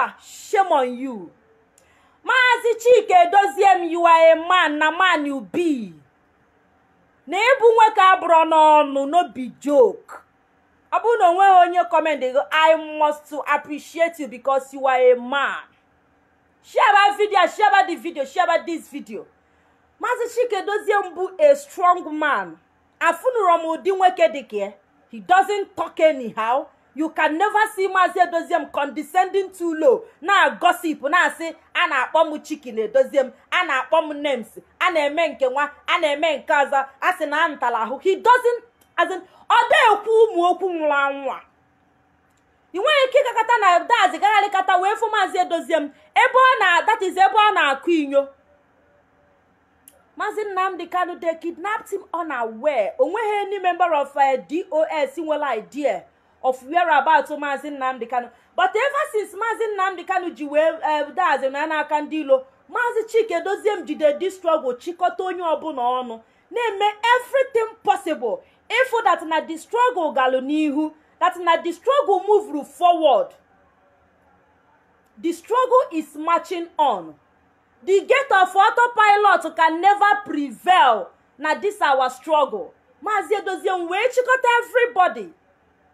mba shame on you. Maazị chike edozie m a man na man you be. Na ịbụ nwoke abụrụ n'ọnụ no be joke. Ọ bụrụ na o nweghị onye comment go i must to appreciate you because you are a man. Share about video share the video share about this video. Maazị chike dozie m bụ a strong man. Afụnụrụ m ụdị nwoke dịka he doesn't talk anyhow. You can never see maazị edozie m condescending too low. Na gossip na-asị a na-akpọ m chicken edozie m a na-akpọ m names a na-eme nke nwa a na-eme nke ọzọ a sị na ntala ahụ he doesn't as in ọ da-ekwu ụmụ okwu nwụrụ anwụ a. Ị nweghị ike ịkakọta na dazi gagharịkata wee fụ maazị edozie m ebe ọ na is ebe ọ na-akụ inyo. Maazị nnamdị kanu de kidnapped him unaware. O nweghị any member of uh, dos nwere idea. Of whereabout maazị nnamdị kanu. But ever since maazị nnamdị kanu ji wee dazi na n'aka ndị ilo maazị chike dozie m jide di struggle chịkọta onye ọbụla ọnụ na-eme everything possible. Ịfụ that na the struggle galụ n'ihu that na the struggle move forward. The struggle is marching on. The gate of autopilot can never prevail. Na this our struggle. Maazị edozie m wee chịkọta everybody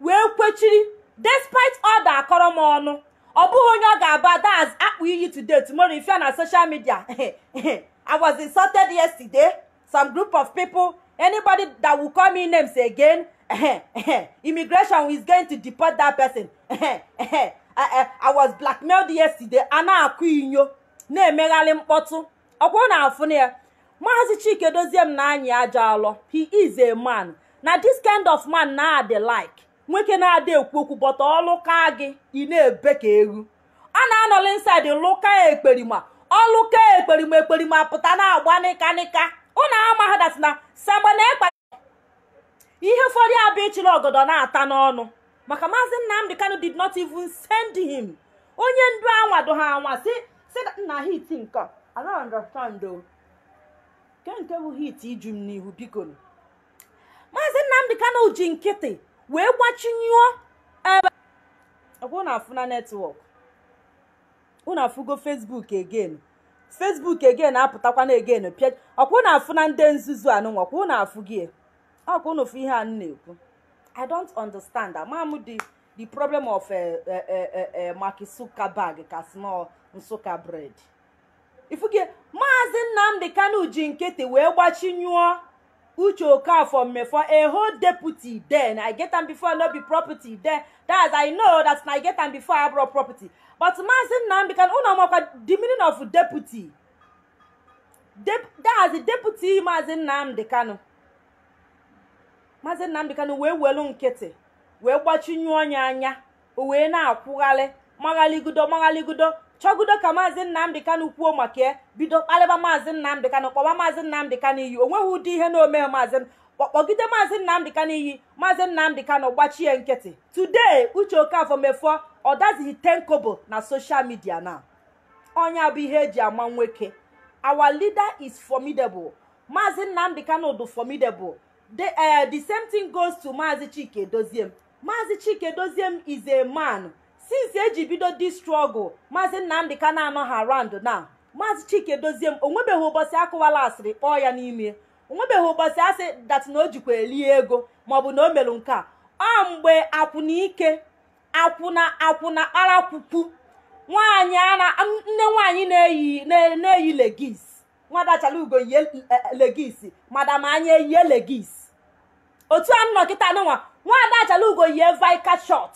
wee kwechiri despite all the akọrọ m ọnụ ọ bụghị onye ọ ga-aba daz akpụ iyi today tomorrow if you're na social media. I was insulted yesterday. Some group of people anybody that will call me names again immigration is going to deport that person. I, was blackmailed yesterday a na-akụ inyo na-emegharị mkpọtụ. Ọkwụ na-afụ na ya maazị chike dozie m na anyị aja alọ. He is a man. Na this kind of man na adị like nwoke na-adị ekwu okwu bọta ọlụ ka gị ị na-ebe ka egwu a na-anọli inside lụka ekperima. Ọlụka ekperima ekperima pụta na-agba nịka nịka ụnụ amaghị dat na sagba na ekpa ihe ụfọdụ abụ ịchịrị ọgọdọ na-ata n'ọnụ. Maka maazị nnamdị kanu did not even send him. Onye ndu anwado ha anwa si si na hit nke I don't understand o nke iju m n'ihu biko maazị nnamdị kanu ji nkịtị wee gbachinyụọ ebe na afụ na netwọk unu afụgo facebook again. Facebook again apụtakwa na again. Pịa ọkwụ na afụ na ndị nzuzu anụnwa ọkwụ na afụ gị. Ọkwụ unu fụ ihe a na-ekwu. I don't understand. Ama m the the problem of Mark Zuckerberg ka small nsụka bread ifuge maazị nnamdị kanu ji nkịtị wee gbachinyụọ uche okafọ mmefọ a whole deputy then i get am before no be property then that's i know that i get am before i brought property. But maazị nnamdị kanu unu ọmakwa the meaning of deputy? That's deputy maazị nnamdị kanu maazị nnamdị kanu wee welu nkịtị wee gbachinyụọ ya anya o wee na-akwụgharị maghaligodo maghaligodo chọgodo ka maazị nnamdị kanu kwuo maka ya. Bido kparịba maazị nnamdị kanu kpọba maazị nnamdị kanu iyi. Onweghị ụdị ihe na omeghe maazị kpọgide maazị nnamdị kanu iyi. Maazị nnamdị kanu gbachie nkịtị. Today uche okafọ mefọ ọ dazighị ten kobo na social media na ọnya bụ ihe eji ama nwoke our leader is formidable. Maazị nnamdị kanu dị formidable. Uh, the same thing goes to maazị chike doziem. Maazị chike doziem is a man. Since eji bido di struggle maazị nnamdị ka na-anọghị around na maazị chike dozie m onwebeghị ụbọchị akụwala asịrị kpọọ ya n'ime. Onwebeghị ụbọchị asị dat na o jikwa eli ego maọbụ na o merụ nke a. Ọ mgbe akwụna ike akwụna akwụna kparakwukwu nwaanyị ana nne nwaanyị na-eyi legis. Nwadachala ugo yie legis. Madam anya eyie legis. Otu a nnọkịta nụnwa nwada achala ugo yie vika shot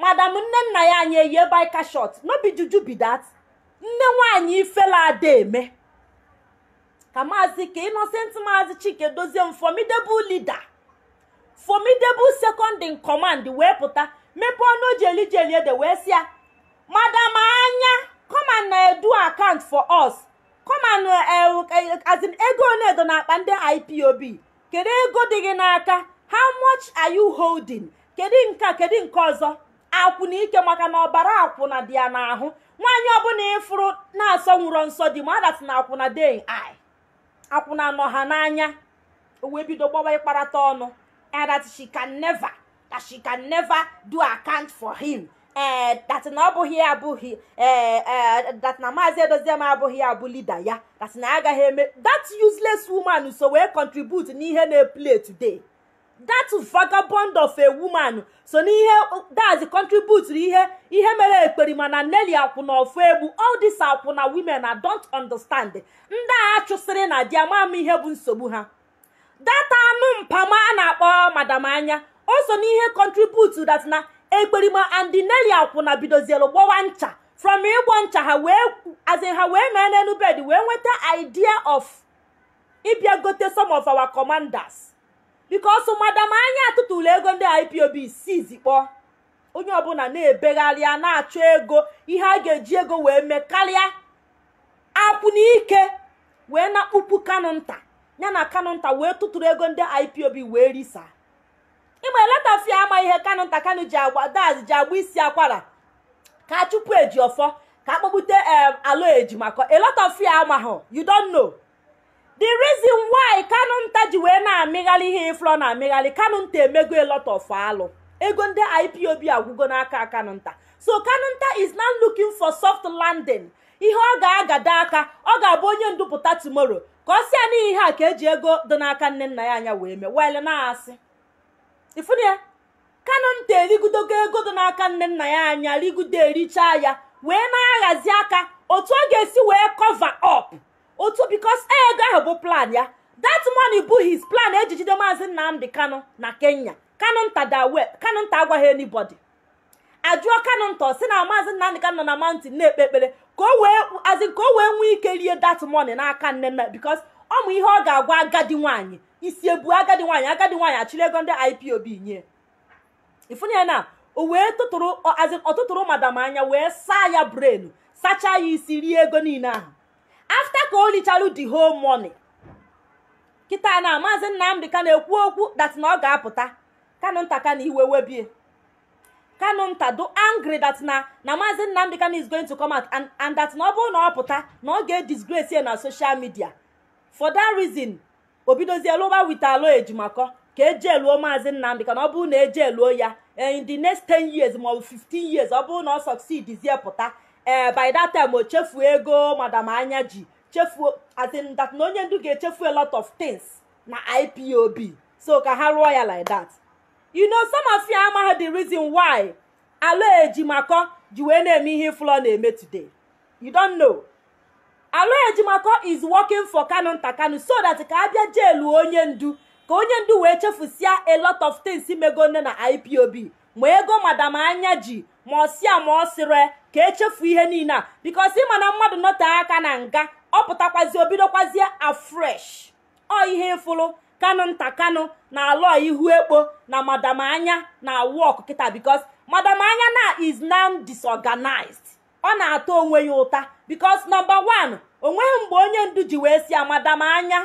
madam nne nna ya anyị eyie bika shot no be juju be that. Nne nwaanyị ifela ada ka maazị ka innocent maazị chike dozie m formidable leader. Formidable second in command wee pụta mepee ọnụ jeli jeli ede wee sịa madam anya come and uh, do account for us. Come and uh, in ego ole edo na akpa ndị ipob kedu ego dị gị n'aka? How much are you holding? Kedu nke kedu nke ọzọ? Akwụna ike maka na ọbara akwụna dị ya n'ahụ. Nwaanyị ọbụla ịfụrụ na-asọ nwụrọ nsọ dị ma adat na akwụna dey ai akwụna nọ ha n'anya. Wee bido gbawa ịkparata ọnụ. And that she can never that do account for him. Ee dat na ọ bụghị abụghị maazị edoziem abụghị ya bụ lida ya. Dat na agaghị eme. That useless woman so wee contribute n'ihe na-eplay today. That vagabond of a woman. So n'ihe dazi contribute ihe ihe mere ekperima na Nelly akwụna ofu egbu all this akwụna women I don't understand. Ndị a chụsịrị na di ama ihe bụ nsogbu ha. Data anụ mpama a na-akpọ madam anya o so n'ihe contribute that na ekperima and Nelly akwụna bidozielu gbawa ncha. From ịgbọ ncha ha wee as in ha wee mee n'elu bed wee nweta idea of ịbịa gote some of our commanders. Because madam anya atụtụrụ ego ndị ipob sizi kpọọ onye ọbụla na-ebegharịa na-achọ ego ihe a ga-eji ego wee mee karịa. Akwụ n'ike wee na-akpụkpu kanụ nta. Ya na kanụ nta wee tụtụrụ ego ndị ipob wee risa. Ịma eletafia ama ihe kanụ nta kanụ ji agba daz ji agba isi akwara. Ka chụpụ eji ọfọ ka akpọgbute alo eji maka eletafia amahụ you don't the reason why kanu nta ji wee na-amịgharị ihe ịflọ na-amịgharị kanu nta emego a alụ. Ego ndị ipob agwụgo n'aka kanu nta. So kanu nta is now looking for soft landing. Ihe ọ ga-agado aka ọ ga-abụ onye ndupụta tomorrow. Ka ọ si ya n'ihi ihe a ka eji ego dị n'aka nne nna ya anya wee mee. Wel na-asị. Ifunu ya? Nta erigodogo ego dị n'aka nne nna ya anya rigodo erichaa ya wee na-ahazi aka. Otu ọ ga-esi wee cover up. Otu bikos ego ahụ bụ plan ya. That money bụ his plan eji jide maazị nnamdị kanu na kenya. Kanu nta dawe kanu nta agwaghị anybody. Ajụọ kanu nta si na maazị nnamdị kanu nọ na mountain na-ekpe ekpere wee azi ka o wee nwee ike rie that money n'aka nne nna bikos ọ mụ ihe ọ ga-agwa agadi nwaanyị isi ebu agadi nwaanyị agadi nwaanyị achịrị ego ndị ipob nye. Ifunye na o wee tụtụrụ ọtụtụrụ madam anya wee saa ya brenu sachaa ya isi rie ego niile ahụ. After ka o richaru the whole money kịta na maazị nnamdị ka na-ekwu okwu that na ọ ga-apụta. Kanụ nta ka na iwe webie. Kanụ nta do angry that na na maazị nnamdị ka is going to come out and, that na ọ bụrụ na ọ pụta na ọ ga-edisgrace ya na social media. For that reason obidozie lụba wit alo ejimakọ ka ejeluo maazị nnamdị ka na ọ bụrụ na ejeluo ya in the next 10 years maọbụ 15 years ọ bụrụ na ọ succeed pụta. Ee time o chefuo ego madam anya ji chefuo as in that na onye ndu ga-echefu a lot of things na ipob so ka ha rụọ ya like that. You know some of you amaghị the reason why alo ejimakọ ji wee na-eme ihe ifụlọ na-eme today. You don't know. Alo ejimakọ is working for kanu nta kanu so that ka abịa jeelu onye ndu ka onye ndu wee chefusia a lot of things mego nne na ipob ma ego madam anya ji ma ọ sịa ma ọ sịrị ka echefu ihe niile a. Bikos ịma na mmadụ nọte aka na nga ọ pụtakwazi obidokwazie afresh. Ọ ihe ịfụrụ kanụ nta kanụ na alọ ihu ekpo na madam anya na wọk kịta. Bikos madam anya na is now disorganized. Ọ na-atọ onwe ya ụta. Bikos nọmba one o nweghị mgbe onye ndu ji wee si ya madam anya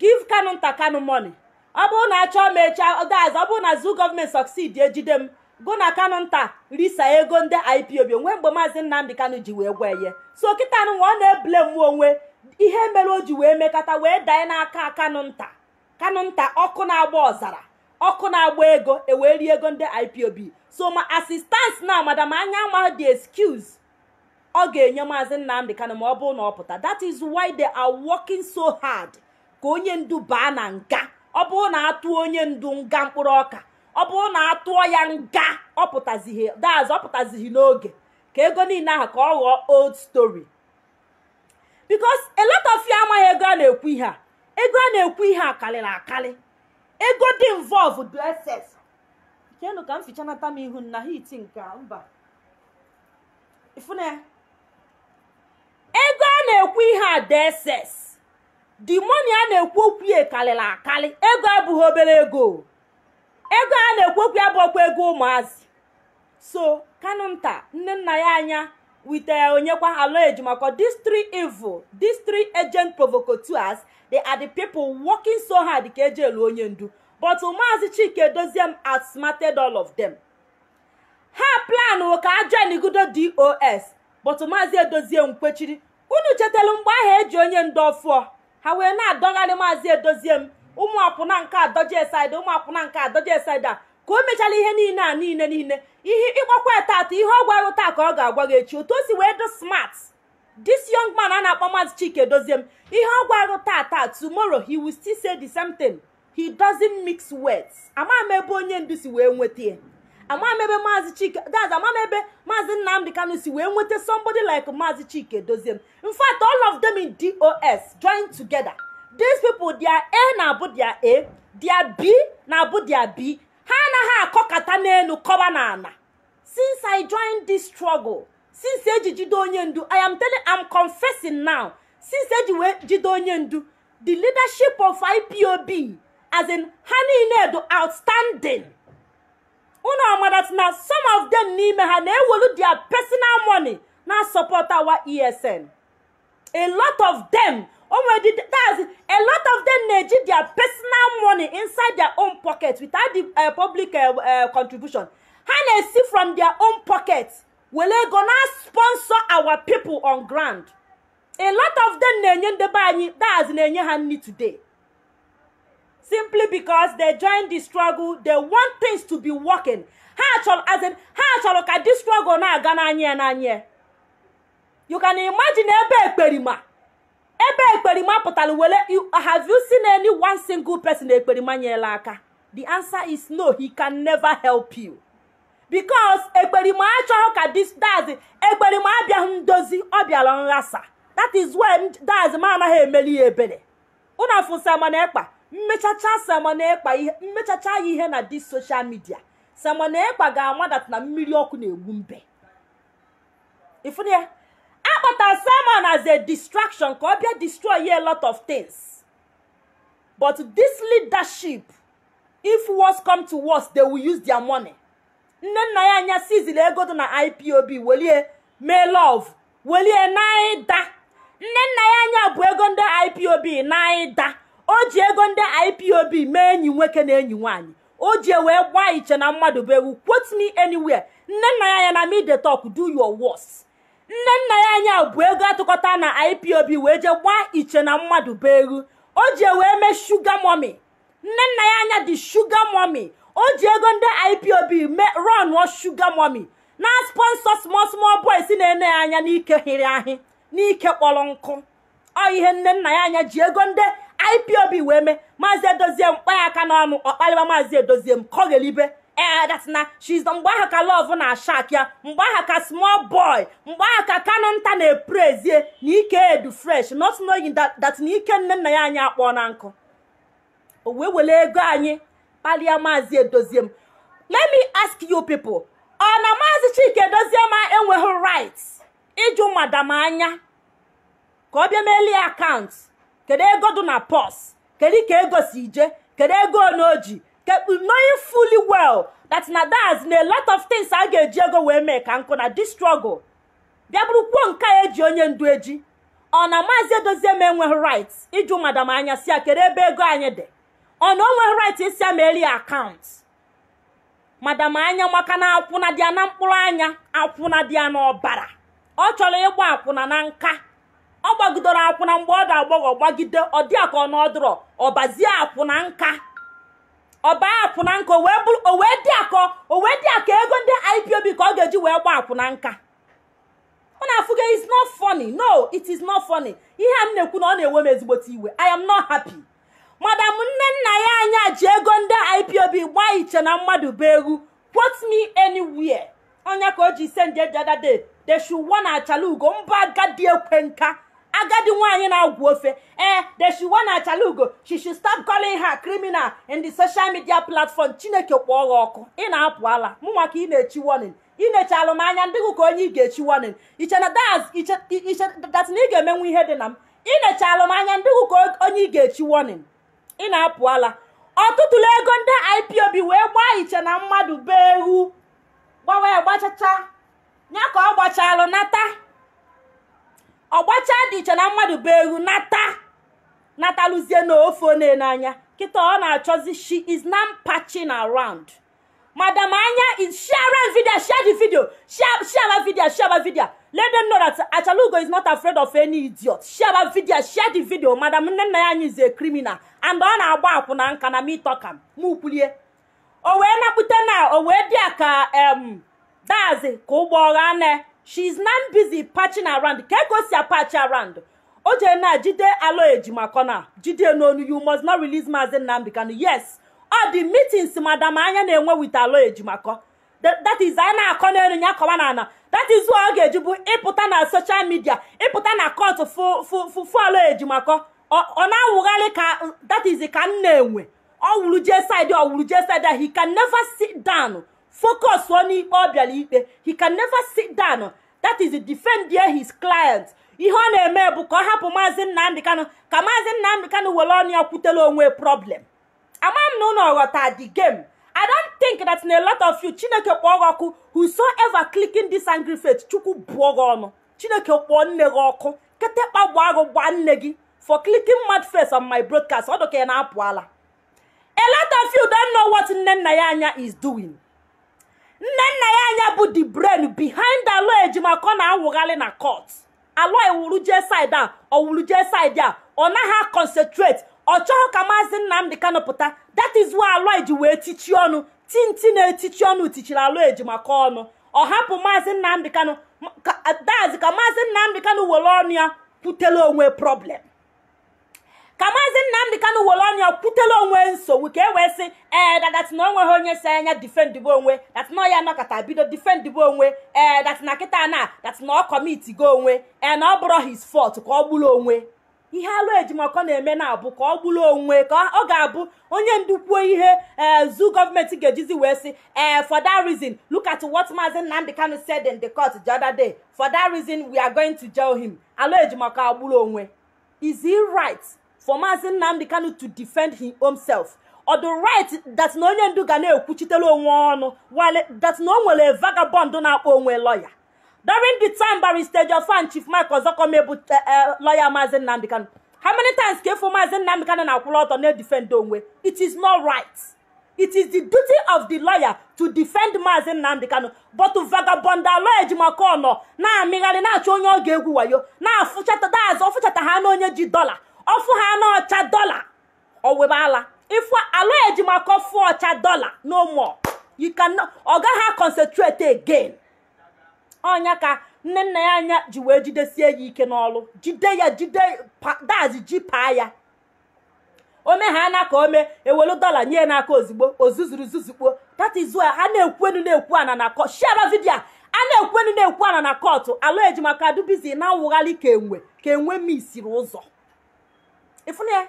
give nta kanụ money. Ọ bụrụ na achọọ m daz ọ bụrụ na zu gọọmenti succeed ejide m gụ na kanụ nta risa ego ndị ipob onwe mgbe maazị nnamdị kanụ ji wee gwa ye so kịta nwa ọ na-ebule mwe onwe ihe mere o ji wee mekata wee danye n'aka kanụ nta. Kanụ nta ọkụ na-agba ọzara ọkụ na-agba ego ewee rie ego ndị ipob so ma asistance na madam anya amaghị the excuse. Ọ ga-enye maazị nnamdị kanụ ma ọ bụrụ na ọ pụta. That is why they are working so hard ka onye ndu baa na nga. Ọ bụrụ na atụ onye ndu nga mkpụrụ ọka ọ bụrụ na atụọ ya nga ọ pụtazighị daz n'oge. Ka ego niile ahụ ka ọ ghọọ old story. Because a lot of you amaghị ego a na-ekwu ihe a. Ego a na-ekwu ihe a karịrị akarị ego dị involved bụ ss kenu ka m fichanata m ihu na hit nke mba. Ifuna ya ego a na-ekwu ihe a dị ss the money a na-ekwu okwu ya karịrị akarị ego abụghị obere ego. Ego a na-ekwu okwu ya bụ ọkwa ego ụmụazị. So kanụ nta nne nna ya anya wite onyekwa alo ejimako these three evil these three agent provocateurs they are the so hard ka eji elu onye ndu. But maazi chike dozie m outsmarted all of them. Ha plan ka ajoinigudo dos but maazi edozie mkpechiri unu chetara mgbe ahụ eji onye ndu ọfụọ ha wee na-adọgharị maazi edozie m. ụmụ akwụna nke adọje esaid ụmụ akwụna nke adọje esaid a. Ka o mechara ihe niile a niile niile. Ihe ịgbakwa tata ihe ọ gwara taa ka ọ ga-agwa gị echi. Otu o si wee dị smart. This young man a na-akpọ maazị chike doziem ihe ọ gwara tata tomorrow he will still say the same thing. He doesn't mix words. Ama m ebe onye ndu si wee nweta ya. Ama m ebe maazị chike that's ama m ebe maazị nnamdị kanu si wee nweta somebody like maazị chike doziem in fact all of them in dos join together. These people their a na-abụ their a their b na-abụ their b. Ha anaghị akọkata n'elu kọba n'ala. Since i joined this struggle since eji onye ndu i am telling i'm confessing now. Since eji wee jide onye ndu the leadership of ipob as in ha niile do outstanding. Unu amadat na some of them n'ime ha na-ewelu their personal money na support our esn a lot of them onwere that's a lot of them na-eji their personal money inside their own pocket without the uh, public uh, uh, contribution. Ha na-esi from their own pocket were ego na sponsor our people on ground? A lot of them na-enye ndebe anyị that's na-enye today. Simply because they join the struggle they want things to be working. Ha chọrọ as in ha chọrọ ka this struggle na-aga n'anya ya n'anya ya you can imagine ebe ekperima ebe ekperima pụtara were have you seen any one single person ekperima nyela aka? The answer is no he can never help you. Because ekperima achọghị ka this dazi ekperima abịaghị ndozi ọ bịara nghasa that is why dazi m anaghị emeli ya ebere. Unu afụ ekpa mmechacha ihe mmechacha ya ihe na this social media. Ekpa ga-amadat na mmiri ọkụ na-egbu mbe. Ifunu ya? Akpata sermon as a distraction ka ọ bịa destroy a lot of things. But this leadership if worse come to worse they will use their money. Nne nna ya anya sizili ego dị na ipob welie mee love welie naịda nne nna ya anya bụ ego ndị ipob naịda o ji ego ndị ipob mee enyi nwoke na enyi nwaanyị. O ji wee gbaa iche na mmadụ bụ ewu quote me anywhere. Nne nna ya anya na me dey talk do your worst. Nne nna ya anya bụ ego atụkọta na ipob wee jee gbaa iche na mmadụ bụ egwu o ji wee mee shuga momi nne nna ya anya dị shuga momi o ji ego ndị ipob mee run shuga momi na sponsor small small boys na-ene ya anya n'ike hiri ahị n'ike kpọrọ nkụ. Ọ ihe nne nna ya anya ji ego ndị ipob wee mee. Maazị edozie mkpa ya aka n'ọnụ. Ọkpalịba maazị edozie m kọghelibe ee that na she's the mgbe aha ka love na ashak ya mgbe aha ka small boy. Mgbe aha ka kano nta na-eprezie na ike edu fresh. Not knowing that, ike nne nna ya anyị akpọọ na nkụ. O wee were ego anyị kpalia maazị edozie m. Let me ask you people ọ na maazị chike edozie ma enweghị right ịjụ madam anya. Ka ọ bịa melie akaụntụ kedu ego dị na pos kedu ka ego si je kedu ego onoji knowing fully well. That na that's na a lot of things a ga-eji ego wee mee ka nkụ na this struggle bịa bụrụkwuo nke a eji onye ndu eji ọ na maazị edozie m enweghị right ịjụ madam anya si ya kedu ebe ego anyị dị ọ na o nweghị right isi ya meeli akaụntụ madam anya maka na akwụna dị ya na mkpụrụ anya akwụna dị ya n'ọbara ọ chọrọ ịgba akwụna na nka. Ọ gbagidoro akwụna mgbe ọ ga-agbọghọ gbagide ọ dị ka ọ nọdụrọ ọbazie akwụna nka. Ọba akwụna nka o wee dị akọ o wee dị aka ego ndị ipob ka ọ ga-eji wee gba akwụna nka. Ọ na-afụga is not funny. No it is not funny. Ihe a m na-ekwu na ọ na-ewe m ezigbote iwe. I am not happy. Madam nne nna ya anya ji ego ndị ipob gbaa iche na mmadụ bụ egwu. Quote me anywhere. Onye ka o ji ise nje jadade deshuwa na achala ugo mba agadi ekwe nka. Agadi nwaanyị na-agwụ ofe. Ee deshuwa na achala ugo she should stop calling her criminal in the social media platform. Chineke kpọọ ha ọkụ. Ị na-apụ ala. Mụ maka ị na-echi warning. Ị na-echalụ m anya ndịgụ ka onye ị ga-echi warning. Iche na dat na ị ga-emenwu ihe dị na m. Ị na-echalụ m anya ndịgụ ka onye ị ga-echi warning. Ị na-apụ ala. Ọtụtụlụ ego ndị ipob wee gbaa iche na mmadụ be ewu gbawa ya gbachacha. Ya ka ọ gbachalụ nata. Ọgbacha dị iche na mmadụ bụ egwu nata natalụzie na ofe one n'anya. Kịta ọ na-achọzi she is now patching around. Madam anya is sharing video share the video share share video share video. Let them know that achalugo is not afraid of any idiot. Share video share the video. Madam nne nna ya anyị is a criminal. And ọ na-agba akwụna nka na mitokam m kwulie o wee napụta na o wee bịa ka em ka ụgbọ ọgha na she's not busy patching around. Ka ego si apachi around. O jee na jide alo ejimakọ na jide n'onu you must not release maazị nnamdị kanu. Yes. Ọ dị meetings madam anya na-enwe with alo ejimakọ that is anyị na-akọ n'elu ya kọwa na ana that is ọ ga-eji bụ ịpụta na social media. Ịpụta na kọtụ fụ alo ejimakọ ọ na-awụgharị ka that is ka m na-enwe ọ wụrụ jee side ọ wụrụ jee side he can never sit down. Focus ikpe ọ bịara ikpe. He can never sit down. That is defend his client. Ihe ọ na-eme bụ ka ọ hapụ maazị nnamdị kanụ ka maazị nnamdị kanụ were ọnụ ya kwutela onwe problem. Ama m na ụlọ ghọta the game. I don't think that in a lot of you chineke kpọọ gị ọkụ. Whosoever clicking this angry face chukwu bụọ gị ọnụ. Chineke kpọọ nne gị ọkụ. Ketekpa gbaa gị gbaa nne gị. For clicking mad face on my broadcast ọ dọka ya na-apụ ala. A lot of you don't know what nne nna ya anya is doing. Nne nna ya anya bụ the brain behind alo ejimakọ na-awụgharị na court. Alo ewuru jee a ọwuru jee a ọ naghị concentrate. Ọ chọghị ka maazị nnamdị kanụ pụta. That is why alo ji wee tichi ọnụ. Tinti na-etichi ọnụ tichiri alo ejimakọ ọnụ. Ọ hapụ maazị nnamdị kanụ dazi ka maazị nnamdị kanụ were ọnụ ya kwutela onwe problem. Ka maazị nnamdị kanụ were ọnụ ya kwutela onwe nsogbu ka e wee sị ee dadat na o nweghị onye si anya difendịbụ onwe dat na ya nọkọta bido difendịbụ onwe ee dat na kịta na dat na ọ kọmitigo onwe ee na ọ bụrụ his fault ka ọ gburu onwe ihe alụ ejimakọ na-eme na-abụ ka ọ gburu onwe ka ọ ga-abụ onye ndu kwuo ihe ee zu gọọmenti ga-ejizi wee sị ee for that reason look at what maazị nnamdị kanu said in the court the other day. For to jail him. Alụ ejimakọ agburu onwe is he right? For maazị nnamdị kanu to defend his own self. Or the right that na onye ndu ga na-ekwuchitere onwe ọnụ while that na o nwere vagabond na-akpọ onwe lọya during the time barrister jofan chief mike ọzọkọme bụ lọya maazị nnamdị kanu. How many times ka efu maazị nnamdị kanu na-akwụrụ ọtọ na-edefend onwe? It is not right. It is the duty of the lawyer to defend maazị nnamdị kanu. But vagabond lawyer ejimakọ ọnọ na-amịgharị na-achọ onye ọ ga-egwu wayo na-afụchata ha na onye ji dọla ọfụ ha n'ọcha dọla owebala ifu ala ejimakọ fụ ọcha dọla no more. You can ọ gaghị concentrate again. Ọnya ka nne nna ya anya ji wee jidesie ya ike n'ọlụ. Jide ya jide dazi ji paa ya. Ome ha na ka ome ewelu dọla nye n'aka ozugbo ozuzuru zuzukpo that ha na-ekwenu na-ekwu ana na kọt share vidio a na-ekwenu na-ekwu ana na kọtụ ala ejimaka adubizi na-awụgharị ka enwe ka enwe misiri ụzọ ifụna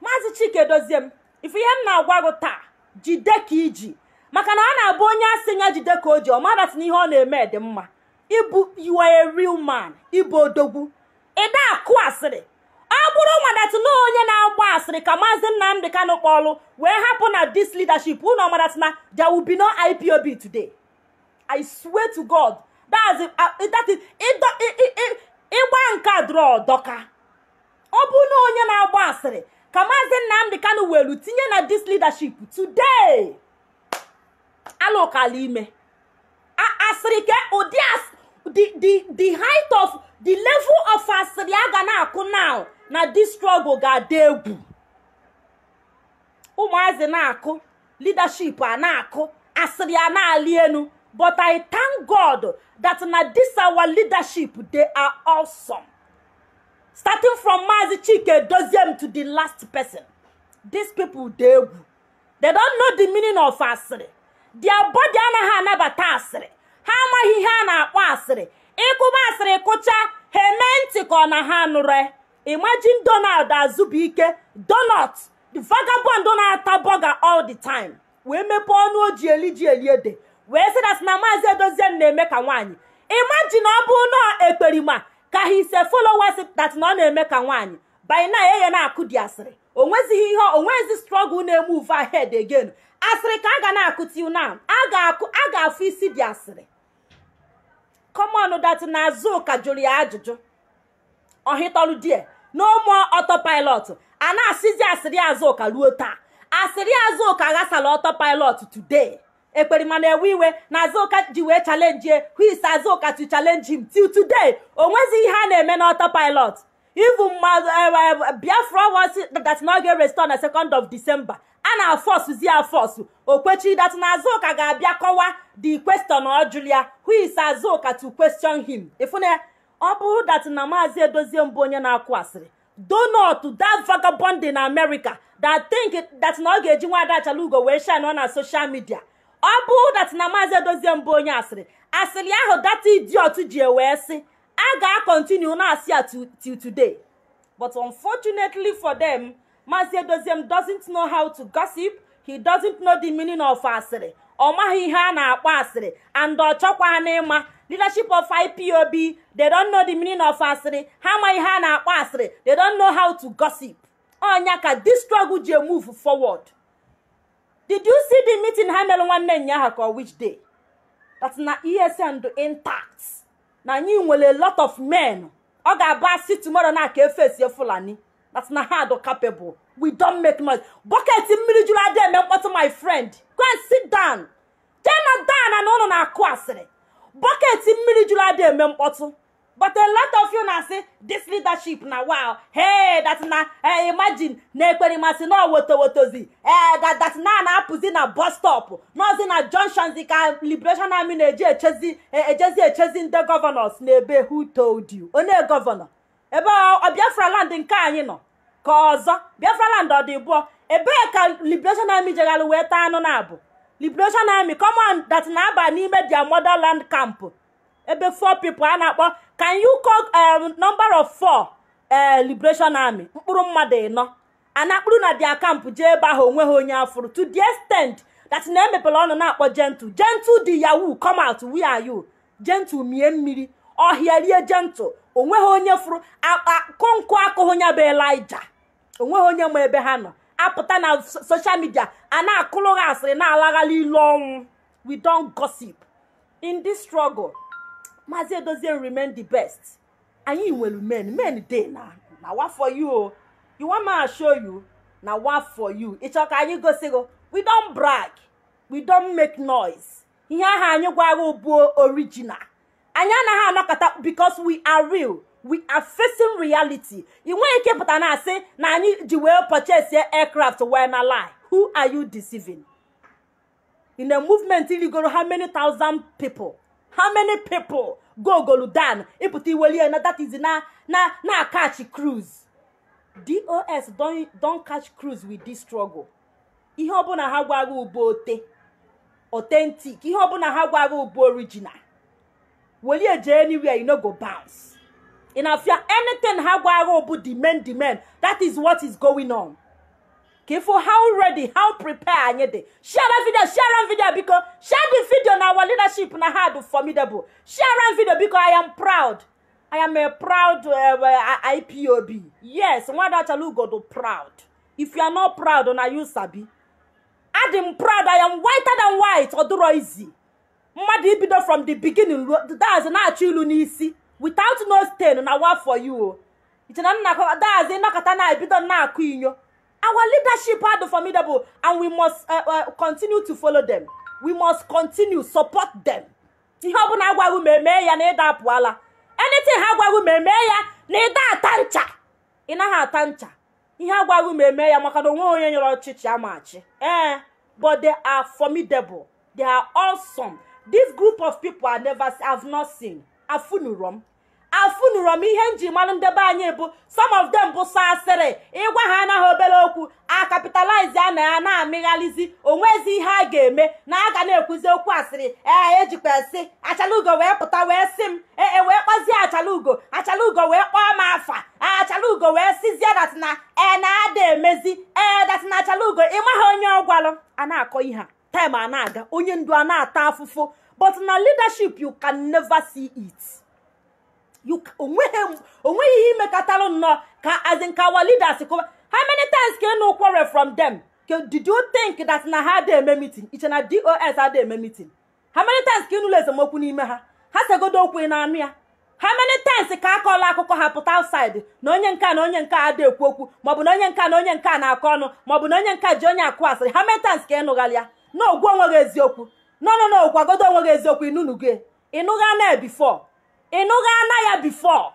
maazị chike dozie m. Ifu ihe m na-agwa gị taa jide ka iji. Maka na a na-abụ onye asị ya jide ka o ji ọmadat na ihe ọ na-eme dị mma. Ịbụ you are a man. Ịbụ odogwu. Ịda akụ asịrị. Ọ bụrụ nwadat na onye na-agba asịrị ka maazị nnamdị kanụ kpọlụ wee hapụ na dis leadership unu ọmadat na there will be no ipob today. I swear to god. Uh, ịgba nke adụrụ ọdọka ọ bụ na onye na-agba asịrị ka maazị nnamdị kanụ welu tinye na dis leadership today. Alụkala ime. Asịrị ke ụdị the height of the level of asịrị a ga na-akụ now na this struggle ga-adị egwu. Ụmụazị na-akụ leadership a na-akụ asịrị a na-ali enu but i thank god that na this our leadership they are awesome. Starting from Mazi Chike Doziem to the last person. These people egwu. They don't know the meaning of asịrị. Their body anaghị anabata asịrị. Ha amaghị ihe a na-akpọ asịrị. Ịkụba asịrị kụcha ha eme ntị ka na ha nụrụ. Imagine Donald Azubike, Donald, the vagabond na-ata burger all the time. Wee mepee ọnụ o ji eli ji eli ede. Wee sị na Maazị Edoziem na-eme ka nwaanyị. Imagine ọ bụ na ekperima ka ise followers that na ọ na-eme ka nwaanyị. By na eye na-akụ di asịrị. Onwezighị ihe onwezi struggle na-emove ahead again. Asịrị ka a ga na-akụ till now. A ga-afụ isi di asịrị. Common that na azụka jụrụ ya ajụjụ. Ọhịtọrụ die no more autopilot. A na-asịzi asịrị azụka ruo taa. Asịrị azụka ghasara autopilot today. Ekperima na-ewe iwe na azụka ji wee chalenjie wis azụka to challenge him. Till today o nwezi ihe a na-eme na autopilot. Even biafra was that na oge na 2nd of december a na-afọsụzi afọsụ okwechi dat na azụka ga-abịa kọwa the question ọ jụrụ ya who is azụka to question him. Ịfụna ọ bụrụ dat na maazị edozie mbụ onye na-akụ asịrị donut that vagabond in america that think that na ọ ga-eji nwa ada achalugo wee shine ọ na social media. Ọ bụrụ dat na maazị edozie mbụ onye asịrị asịrị ahụ data idiot ji wee sị a ga-akọntinu na-asị ya till today. But unfortunately for them maazị edoziem doesn't know how to gossip. He doesn't know the meaning of asịrị. Ọ maghị ihe a na-akpọ asịrị. And ọ chọkwa n'ịma leadership of ipob they don't know the meaning of asịrị. Ha amaghị ihe a na-akpọ asịrị. They don't know how to gossip. Ọnya ka this struggle ji move forward. Did you see the meeting ha mere nwanne nyaahụ ka which day? That na esn intact. Na anyị nwere lot of men. Ọ ga-abụ asị tomorrow na aka efesie fulani. That na ha do capable. We don make noise bucket mmiri juru ada eme mkpọtụ my friend. Go and sit down. Jena down na ụnụ na-akụ asịrị. Bucket mmiri juru ada eme mkpọtụ. But a lot of you na say this leadership na wow. Hey that na eh, imagine na ekperimasị na wotowotozi eh, that, na na-apụzi na bus stop. N'ozi na junction ka liberation army na-eji echezi ejezi echezi ndị governors na ebe who told you? Onye gọvanọ ebe biafra land nke anyị nọ? Ka ọzọ biafra land ọ dị bụọ ebee ka liberation army jegara wee taa anụ na abụ? Liberation army command that na-aba n'ime their motherland camp. Ebe four people a na-akpọ can you call um, number of four uh, liberation army? Mkpụrụ mmadụ ịnọ. A na-akpụrụ na dia camp jee ebe ahụ o nweghị onye afụrụ. To the extent that na emepere ọnụ na-akpọ gentle. Gentle di yahoo come out where are you? Gentle mie mmiri. Ọhịa rie gentle. Onweghị onye fụrụ akụnkụ akụghị ya bụ elija o nweghị onye ma ebe ha nọ. Apụta na social media a na-akụrụ ha asịrị na-alaghala ilu ọnwụ. We don gossip. In this struggle maazị edozie remain the best. Anyị nwere men men dey na na wa for you you want me to show you? Na wa for you. Ịchọ ka anyị gosi go. We don brag. We don make noise. Ihe ahụ anyị gwara bụ original. Anyị anaghị anọkọta because we are real. We are facing reality. Ị nweghị ike pụta na asị na anyị ji wee purchase aircraft wee na lie. Who are you deceiving? In a movement irigoro how many thousand people how many people go goludan ịpụta iwelie na that is na na na catch cruise? Dos don don catch cruise with this struggle. Ihe ọbụla ha gwara ugbo ote authentic. Ihe ọbụla ha gwara ugbo original. Welie jee anywhere you no go bounce. In afia anything ha gwara ubu the the men that is what is going on ka ifo how ready how prepare anyị dị share video share video biko share the video na our leadership na ha dị formidable. Share video biko i am proud. I am a proud uh, ipob yes nwada chalugo do proud. If you are not proud na you sabi? Adị m proud i am whiter than white. Ọdụrọ izi mmadụ ibido from the beginning. Daz na-achọ ilu n'isi without no stain na wa for you. Iche na nna daz ịnọkọta na-ebido na-akụ inyo our leadership are formidable and we must uh, uh, continue to follow them. We must continue support them. Ihe ọbụla agwaghị ma emee ya na ịda apụala anything ha agwaghị ma emee ya na ịda ata ncha. Ị naghị ata ncha. Ihe agwaghị ma emee ya maka na onwe onye nyere ọchịchị amachi ee but they are formidable. They are awesome. This group of people I never have not seen afunuro m afunuro m ihe nji malụ ndebe anyị bụ some of them bụ sọ asịrị ịgwa ha anaghị obere okwu a capitalize ya na ya na-amịghalizi onwezi ihe a ga-eme na a ga na-ekwuzi okwu asịrị. Ee ejikwa esi achalugo wee pụta wee sị m. Ee wee kpọzie achalugo achalugo wee kpọọ m afa. Achalugo wee sizie dat na ee na-ada emezi ee dat na achalugo ịmaghị onye ọgwalụ a na-akọ ihe a. Time a na-aga onye ndu a na-ata afụfụ. But na leadership you can never see it. O nweghị ihe imekọtalụ nnọọ ka as in kụba. How many times ka ịnụ quarrel from them? Did you think that na ha ada eme meeting? Iche na dos ada eme meeting? How many times ka ịnụlụ esemokwu n'ime ha? Ha segodo okwu na-anụ ya? How many times ka akọla akụkọ ha pụta outside? Na onye nka na onye nka ada ekwu okwu maọbụ na onye nka na onye nka na-akọ ọnụ maọbụ na onye nka ji onye akụ asịrị how many times ka ịnụghalị ya? Na ogwu o nweghị eziokwu. No no no gwagodo o nweghị eziokwu ịnụnugo ịnụgha na before. Ịnụgha na ya before?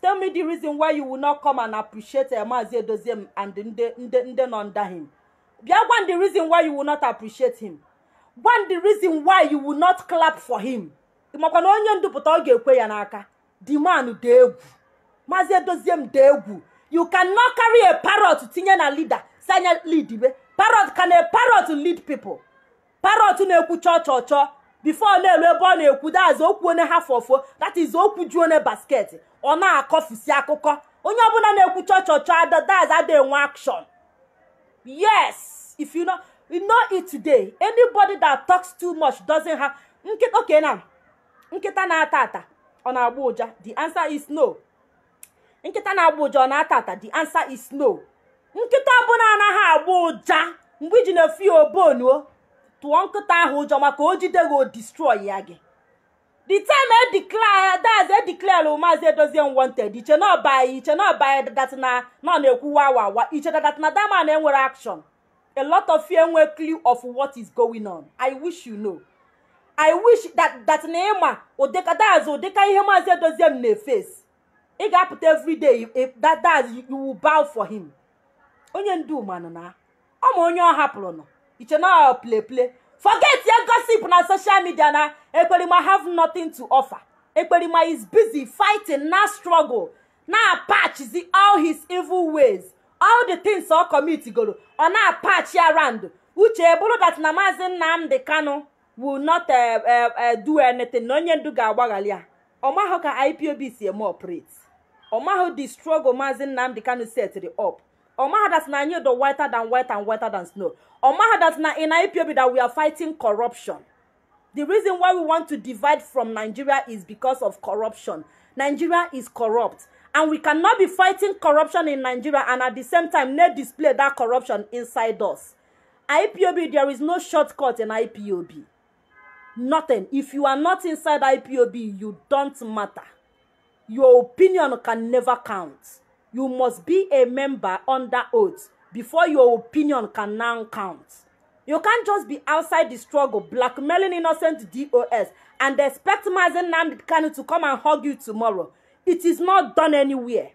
Tell me the reason why you will not come and appreciate Maazị Edoziem and ndị ndị nọ under him bịa gwa the reason why you will not appreciate him. Gwa the reason why you will not clap for him. Makwa na onye ndupụta ọ ga-ekwe ya n'aka? The man dị egwu maazị edozie m dị egwu you cannot carry a parrot tinye na leader. Si anya lead be. Parrot can a parrot lead people? Parrot na-ekwu chọọ chọọ chọọ. Before na-elu ebe ọ na-ekwu daz okwu onye ha fọfo that is okwu ju onye basket. Ọ na-akọfusi akụkọ. Onye ọbụla na-ekwu chọọ chọọ chọọ daz ada enwe action. Yes if you know you know it today. Anybody that talks too much doesn't have nkịta oke na nkịta na-ata ata ọ na-agba ụja the answer is no. Nkịta na-agba ụja ọ na-ata ata the answer is no. Nkịta ọbụla anaghị agba ụja mgbe iji na-efi ya obonuo tụọ nkịta ahụ ụjọ maka o jide gị o destroy ya gị. The time e declare that's e declare maazị edozie wanted iche na ọba nọ na-ekwu wa wa wa iche dat na that man enwere action. A lot of you enwe clue of what is going on. I wish you know. I wish that na ịma that's ụdịka ihe maazị edozie m na-efesi ị ga-apụta everyday that that's you will bow for him. Onye ndu manụ na ọ ma onye ọ hapụrụ nọ. Iche na play play. Forget ya gossip na social media na. Ekperima have nothing to offer. Ekperima is busy fighting na struggle na patchzi all his evil ways. All the things ọ commit goro ọ na patch around. Uche bụrụ that na maazị nnamdị kanu will not uh, uh, uh, do anything. Na onye ndu ga-agbaghali ya. Ọmahụ ka ipob si eme operate. Ọmahụ the struggle maazị nnamdị kanu setri up ọmahụ that na anyị whiter than white and whiter than snow. Ọmahụ that na in ipob that we are fighting corruption. The reason why we want to divide from nigeria is because of corruption. Nigeria is corrupt. And we cannot be fighting corruption in nigeria and at the same time not display that corruption inside us. Ipob there is no shortcut in ipob nothing. If you are not inside ipob you don't matter. Your opinion can never count you must be a member under oath before your opinion can now count. You can't just be outside the struggle blackmailing innocent dos and expect mazen nnamdi kanu to come and hug you tomorrow. It is not done anywhere.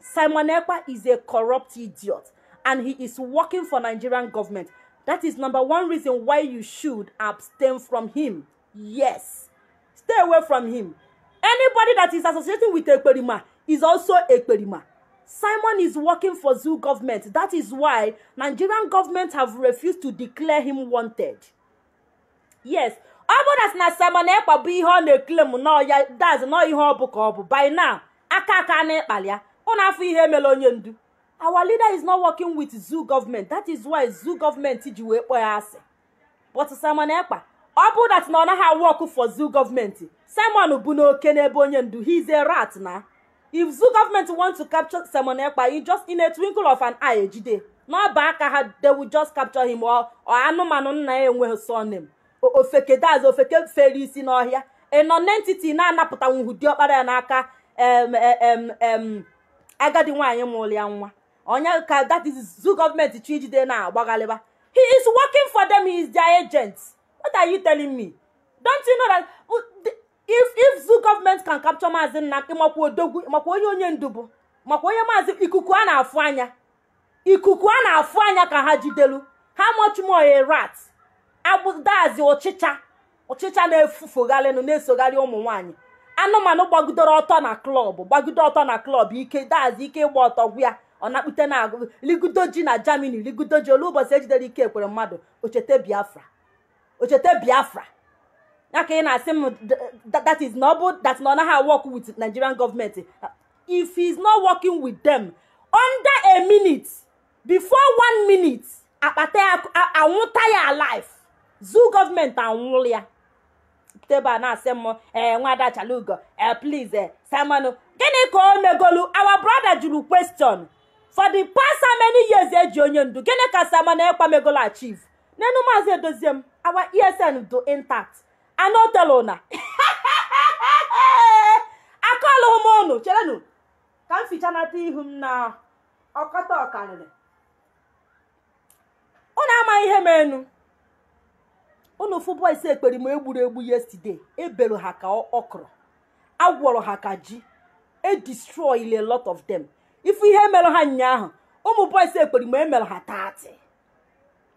Simon ekpa is a corrupt idiot and he is working for nigerian government. That is number one reason why you should abstain from him. Yes. Stay away from him. Anybody that is associating with ekperima is also ekperima simon is working for zoo government. That is why nigerian government have refused to declare him wanted. Yes. Ọ bụrụ na simon ekpa bụ ihe ọ na-eklem n'ọya daz nọ ihe ọ bụ by now aka aka na ịkpali ya. Ụnụ afọ ihe emela onye ndu. Our leader is not working with zoo government. That is why zoo government ji wee kpọọ ya asị. But simon ekpa ọ bụrụ na ọ naghị work for zoo government. Simon bụ n'oke n'ebe onye ndu. He is a rat na if zoo government want to capture simon ekpa in just in a twinkle of an eye ejide n'ọba aka ha they will just capture him ọ anụmanụ nna ya enweghị surname ofeke daz ofeke fere isi n'ọhịa. Ịnọ n'entiti na-anapụta nwuhu diọkpara ya n'aka agadi nwaanyị mụrụ ya nwa. Onye ka that is zoo gọọmenti chi ijide na-agbaghalịba. He is working for them he is their agent. What are you telling me? Don't you know that if if zoo government can capture maazị nna makwa odogwu makwa onye onye ndu bụ makwa onye maazị ikuku a na-afụ anya ikuku a na-afụ anya ka ha jidelu how much more a rat? Agbụdazi ọchịcha ọchịcha na-efufogharịnụ na-esogharị ụmụ nwanyị. Anụmanụ gbagidere ọtọ na klọb gbagide ọtọ na klọb ike dazi ike ịgba ọtọ gwụ ya ọ na-akpụte na agụ ligido ji na germany ligido ji olu ụbọchị ejidere ike ekwere mmadụ ochete biafra ochete biafra. Ya ka ị na-asị m that is na ọ bụ na ọ work with nigerian government. If he is not working with them under a minute before one minute akpata ya anwụta ya alive zoo gọọmenti anwụrụ ya tebe a na-asị m ee nwada chalugo ee please ee simon gịnị ka o megolu our brother jụrụ question. For the past how many years eji onye ndu gịnị ka simon ekpa achieve? N'enu maazị edozie m our esn do intact. Anotelo na. Akọlụghị m unu cherenụ ka m fichanata ihu m na ọkọta ọkarịrị. Unu ama ihe m enu. Unu fụ boys ekperi ma egburu egbu yesterday. Ebelu ha ka ọkụrụ. Agwọrọ ha ka ji. Edestroy a lot of them. Ife ihe mere ha nyaahụ ụmụ boys ekperi ma emere ha tati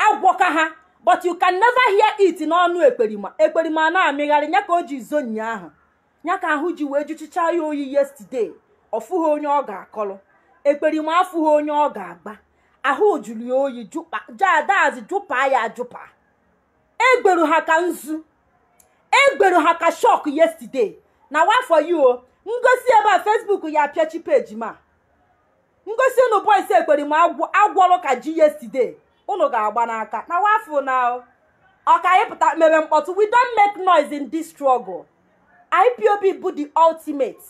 agwọ ka ha. But you can never hear it n'ọnụ ekperima. Ekperima na-amịgharị ya ka o ji zo ahụ. Ya ka ahụ ji wee jụchicha ya oyi yesterday. Ọfụghị onye ọ ga-akọrọ ekperima afụghị onye ọ ga-agba. Ahụ jụrụ ya oyi jadazi jụpa ya jụpa egberu ha ka nzu. Egberu ha ka shok yesterday. Na wafọ you? O ngosi ebe a facebook ya apịachi peji ma. Ngosi unu boys ekperima agwọrọ ka ji yesterday. Unu ga-agba n'aka. Na wafụ na ọka ịpụta mere mkpọtụ. We don't make noise in this struggle. Ipob bụ the ultimate.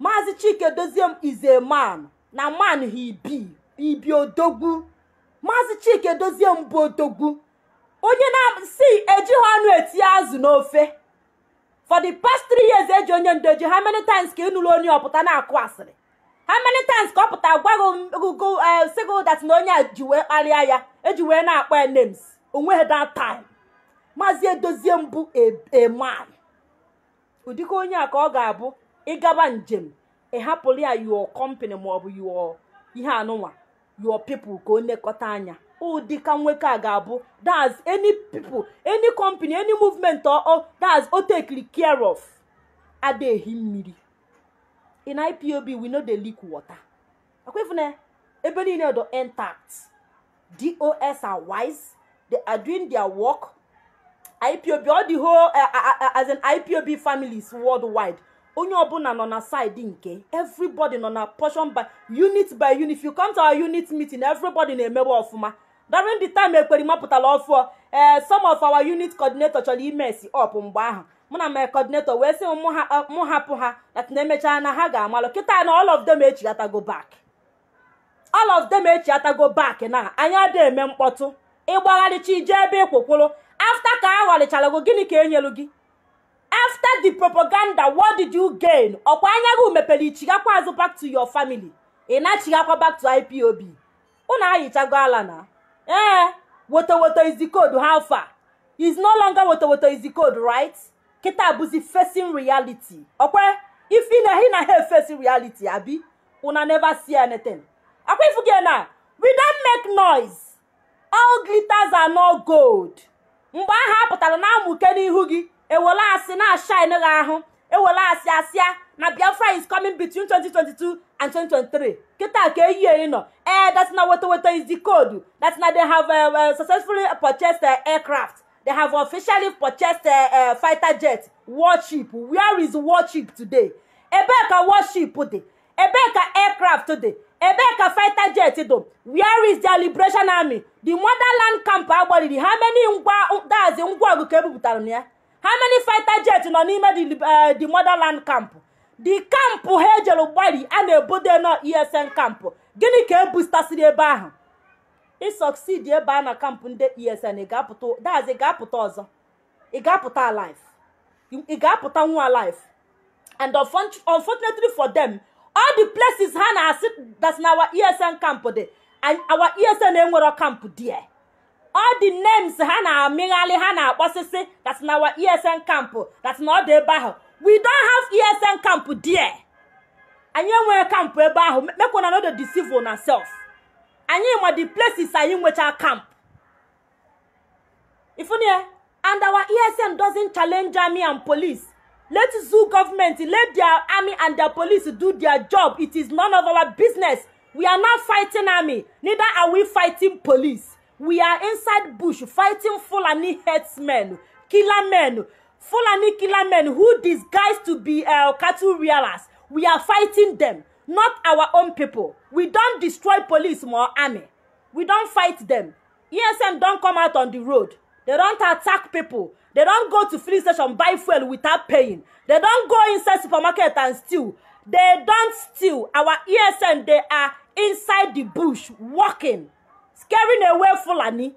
Maazị chike doziem is a man. Na man he be. Ibi odogwu. Maazị chike doziem bụ odogwu. Onye na si ejighị ọnụ eti azụ n'ofe. For the past three years eji onye ndoji how many times ka ịnụrụ onye ọpụta na-akụ asịrị? How many times ka ọ pụta gwaghị gugo sigl that na onye a ji wee kparịa ya eji wee na-akpọ ya names. Onweghị that time. Maazị edozie mbụ a man ụdịka onye a ka ọ ga-abụ ịgaba njem ịhapụrụ ya your company maọbụ your ihe anụnwa your people ka ọ nekọta anya. Ụdịka nwoke a ga-abụ that's any people any company any movement that's o take care of. Adịghị mmiri. In ipob we no dey leak water. Akwefuna ebe niile do intact. Dos are wise. They are doing their work. Ipob all the whole uh, as an ipob families worldwide. Onye ọbụla nọ na side nke everybody nọ na portion by unit by unit. If you come to our unit meeting everybody na-emebe ọfụma. During the time ekperima pụtara ọfụọ ee some of our unit coordinator chọrọ imesi up mgbe ahụ mụ na my coordinator wee sị mụ hapụ ha that na emechaa na ha ga-amalụ. Kịta na all of them echighatago back. All of them echighatago back na anyị adị eme mkpọtụ. Ịgbagharịcha ije ebe ịkwụkwụrụ. After ka a ghọrịcharago gịnị ka enyelu gị? After the propaganda what did you gain? Ọkwa anya gị mepere ichighakwa azụ back to your family. Ị na-achighakwa back to ipob unu ayichago ala na. Ee wotowoto is the code how far? Is no longer wotowoto is the code right? Kịta bụzi facing reality. Ọkwa ifi na hi na ha facing reality abi una never see anything. Akwa ifu na we don't make noise. All glitters are not gold. Mgbe ahụ apụtara na amụke n'ihu gị ewele asị na-ashine gị ahụ ewele asị asịa na biafra is coming between 2022 and 2023 kịta ka eyi eyi nọ. Ee that na weto weto is the code? That na they have uh, successfully purchased uh, aircraft. They have officially purchased uh, uh, fighter jet warship. Where is warship today? Ebee ka warship dị ebee ka aircraft dị ebee ka fighter jet dị where is their liberation army? The motherland camp ha many ngwa dazi ngwa ọgụ ka ebupụtara na how many fighter jet nọ n'ime the, uh, the motherland camp? The camp ha ejere gbari a na-ebudo na esn camp. Gịnị ka ebustasịrị ebe ahụ ịsọksidi ebe a na camp ndị esn ị ga-apụta ọzọ. Ị ga-apụta alive. Ị ga-apụta nwa alive. And unfortunately for them all the places ha na-asị that na our esn camp dị our esn enwero camp there. All the names ha na-amịghalị ha na-akpọsịsị that na our esn camp that na ọ dị ebe ahụ. We don't have esn camp there. Anyị enweghị camp ebe ahụ. Mekwana no dey deceive self anyị ma the places anyị nwecha camp. Ifunie and our esn doesn't challenge army and police. Let zoo government let their army and their police do their job. It is none of our business. We are not fighting army neither are we fighting police. We are inside bush fighting fulani herdsmen killer men. Fulani killer men who disguise to be uh, cattle rearers. We are fighting them not our own people. We don destroy police more army. We don fight them. Esn don come out on the road. They don attack people. They don go to filling station buy fuel without paying. They don go inside supermarket and steal. They don steal. Our esn they are inside the bush working scaring away fulani.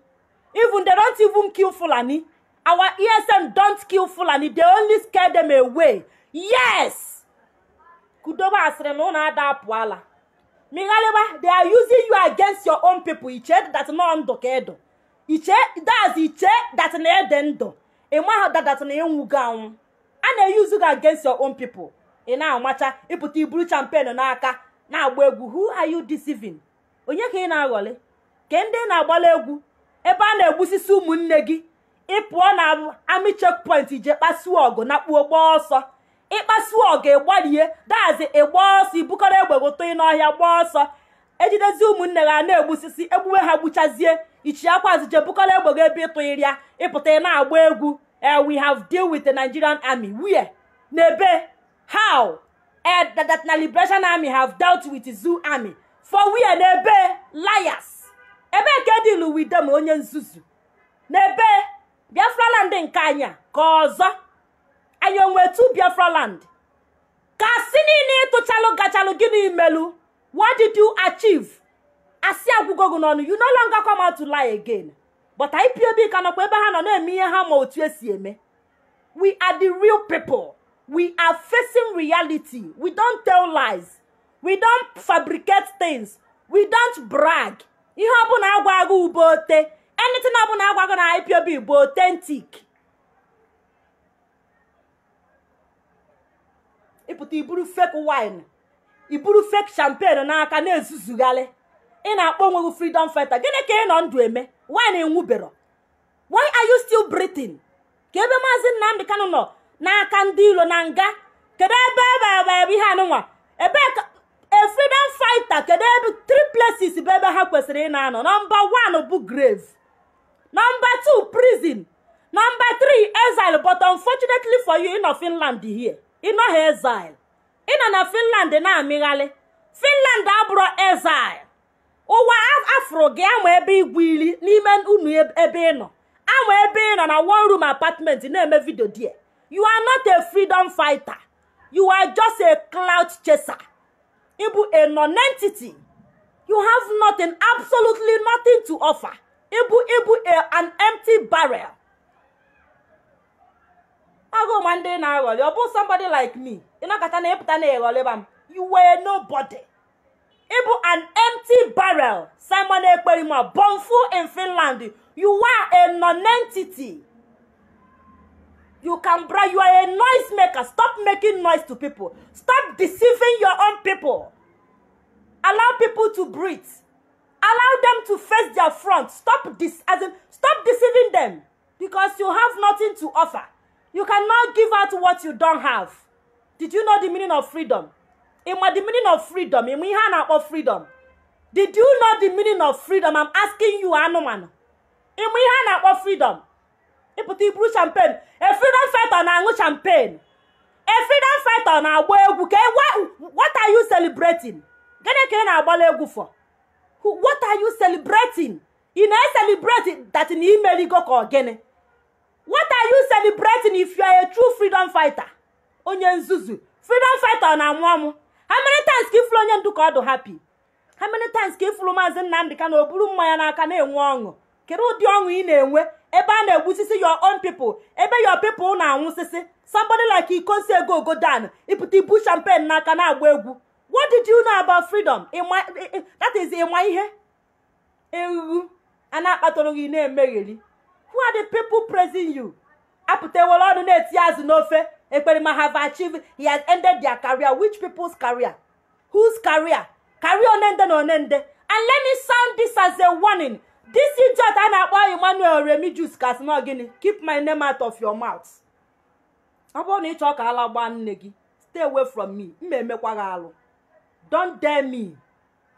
Even they don't even kill fulani. Our esn don't kill fulani. They only scare them away. Yes kudoba asịrị na ụnụ ada apụ ala. Mighaliba they are using you against your own people. Iche that nọ ndụ ka ịdụ. Iche that's iche that na ede ndụ ịmaha that na ịnwụgo anwụ. A na-eyuzu gị against your own people. Ị na-amacha ịpụta iburu champagne n'aka na-agba egwu. Who are you deceiving? Onye ka ị na-aghọli? Ke ndị na-agbala egwu ebe a na-egbusisi ụmụnne gị ịpụọ na amị checkpoint ije kpasuo ọgụ na kpuo gbaa ọsọ. Ịkpasuo ọgụ ịgbarie dazi ịgba ọsọ ibukọrọ egbe goto n'ọhịa gbaa ọsọ. Ejidezi ụmụnne ha na-egbusisi egbuwe ha gbuchazie. Ichiakwazi je bukọrọ egbe gị ebe ịtụ ya ịpụta na-agba egwu. Eh, we have deal with the nigerian army. Where? N'ebe? How? Eh, that, na liberation army have dealt with zoo army. For where? N'ebe? Liars. Ebe ka edilu with them onye nzuzu. N'ebe? Biafra land nke anyị a ka ọzọ. Anyị onwe tu biafra land. Ka si niile ịtụchalụ gachalụ gịnị melu what did you achieve? Asị agwụgo gị n'ọnụ you no longer come out to lie again. But ipob ka nọkwa ebe ha nọ na-eme ihe ha ma otu esi eme we are the real people. We are facing reality. We don't tell lies. We don't fabricate things. We don't brag. Ihe ọbụla agwa agha ube ote anything ọbụla agwa agha na ipob bụ authentic ịpụta iburu fake wine iburu fake champagne n'aka na-ezuzugharị. Ị na-akpọ onwe gị freedom gịnị ka ị nọ ndụ eme? Wine enwubero why are you still breathing? Ka ebe maazị nnamdị kanụ nọ n'aka ndị ilo na nga. Kedu ebe ebe ihe anụnwa? Ebe ka a freedom kedu ebe three places bụ ebe ha kwesịrị ị na-anọ? Nọmba one bụ grave. Nọmba two prison. Nọmba three exile. But unfortunately for you ịnọ finland here. Ịnọ ha exile. Ịnọ na finland na-amịghalị finland abụrụ exile. Ụwa afro gị ama ebe igwu ili n'ime unu ebe ị nọ ama ebe ị nọ na one room apartment na-eme vidio die. You are not a freedom fighter. You are just a cloud chaser. Ịbụ a non-entity you have nothing absolutely nothing to offer. Ịbụ ịbụ a- an empty barrel agụ ma ndị na-aghọli ọ bụ somebody like me. Ịnọkọta na ịpụta na-eghọliba m you were nobody. Ịbụ an empty barrel. Simon ekperima bonfu in finland. You are a non-entity. You can bra you are a noise maker. Stop making noise to people. Stop deceiving your own people. Allow people to breathe. Allow them to face their front. Stop this as in stop deceiving them. Because you have nothing to offer you cannot give out what you don't have. Did you know the meaning of freedom? Ịma the meaning of freedom ịma ihe a na-akpọ freedom. Did you know the meaning of freedom? I'm asking you anụmanụ. Ịma ihe a na-akpọ freedom. Ịpụta iburu champagne. A freedom fighter na-aṅụ champagne. A freedom fighter na-agba egwu. Ka what, what are you celebrating? Gịnị ka na-agbala egwu for? What are you celebrating? Ị na-celebrate that na imeligo ka ọ gịnị what are you celebrating if you are a true freedom fighter? Onye nzuzu freedom fighter na-amụ amụ how many times ka ifuru onye ndu ka ọ dụ happy? How many times ka ifuru maazị nnamdị ka na o buru mmanya n'aka na-enwe ọṅụ? Kedu ụdị ọṅụ ị na-enwe? Ebe a na-egbusisi your own people ebe your people na-anwụsịsị somebody like ikosi ego ogodan ịpụta ibu champagne n'aka na-agba egwu. What did you know about freedom? That is ịma ihe? Ewu a na-akpatụrụ gị na-emegheri. Who are the people praising you? Apụta ewere ọnụ na-eti azụ n'ofe ekperima have achieved he has ended their career. Which people's career? Whose career? Career onende na onende. And let me sound this as a warning. This idiot a na-akpọ emmanuel remigius kasị na gịnị? Keep my name out of your mouth. Ọ bụrụ na ị chọọ ka stay away from me. Mma emekwa gị don't dare me.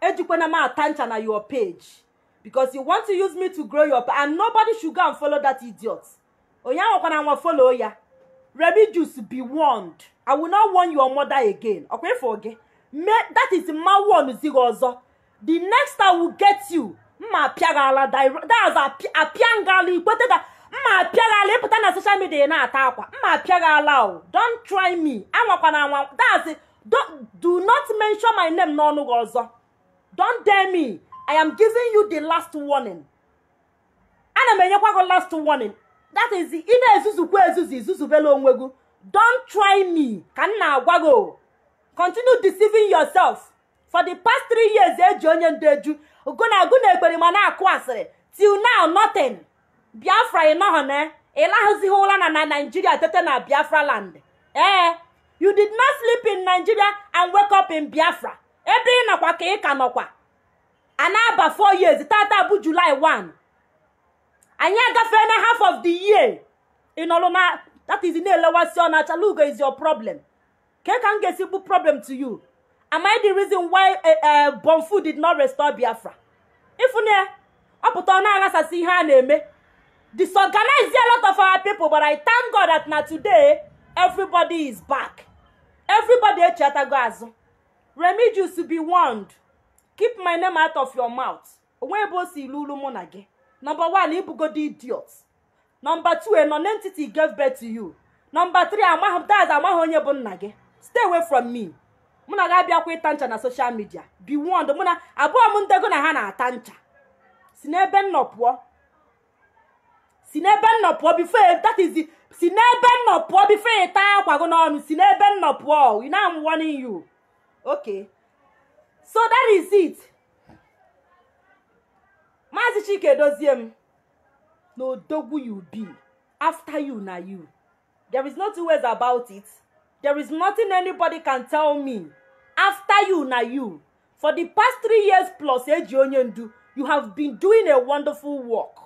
Ejikwana m ata ncha na your page because you want to use me to grow pa and nobody should go and follow that idiot. Onye ahụkwana nwa follow ya remigius be warned. I will not warn your mother again. Ọkwa ịfụ gị that is mma warn zi gị ọzọ the next i will get you mma apịa gị ala direct that's apịa apịa nga ala ikwete da mma apịa gị ala ịpụta na social media na-ata akwa mma apịa gị ala o don't try me. Anwakwana anwa that's do not mention my name n'ọnụ gị ọzọ don't dare me i am giving you the last warning. Ana m enyekwa gị last warning. That is ị na-ezuzukwa ezuzu izuzubela onwe gị. Don't try me ka m na-agwa gị. Continue deceiving yourself. For the past three years eji onye ndu eju ugo na agụ na ekperima na-akụ asịrị. Till now nothing. Biafra ịnọghọ na ịlahụzighị ụra na na naijiria tete na biafra land. Ee you did not sleep in nigeria and wake up in biafra. Ebe ị nọkwa ka ị ka nọkwa. A na-aba 4 years. Tata bụ july 1 anyị agafee na half of the year nọrọ na that is na-elewasị ọ na-achala is your problem. Ke ka m ga-esi problem to you? Am I the reason why uh, uh, Bonfu did not restore Biafra? Ifune ọ pụta ọ na-aghasasị ihe a na-eme disorganize a lot of our people but I thank God that na today everybody is back. Everybody echetago azụ Remigius be warned keep my name out of your mouth. Onwe ebe o si lulu mụ na gị. Number one ibugodi idiot. Number two a non-entity gave birth to you. Number three amaghị dad amaghị onye bụ nna gị. Stay away from me. Mụ na gị abịakwa ịta ncha na social media. Be warned. Mụ na abụọ m ndego na ha na-ata ncha. Si n'ebe m nọ pụọ. Si n'ebe m nọ pụọ before that is si n'ebe m nọ pụọ before ị taa akwa gị n'ọnụ. Si n'ebe m nọ pụọ. Know I'm warning you. Okay. So that is it. Maazị Chike dozie m. Na odogwu you be. After you na you. There is no two ways about it. There is nothing anybody can tell me. After you na you. For the past three years plus eji onye ndu you have been doing a wonderful work.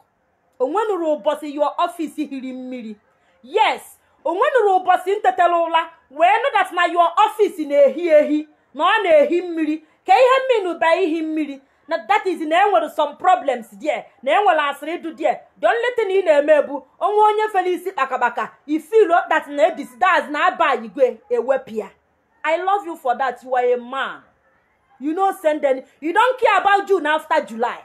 Onwenuru ụbọchị your office hiri mmiri. Yes onwenuru ụbọchị ntetela ụla wee nụ that na your office na-ehi ehi na ọ na-ehi mmiri ka ihe mmiri ba ihi mmiri. Na that is na enwere some problems there. Na enwere asịrị ịdụ there. The only thing ị na-eme bụ onwe onye fere isi kpakabaka. Ifilo that na edisdaz na aba igwe ewepịa i love you for that. You are a man. You no send any you don't care about june after july.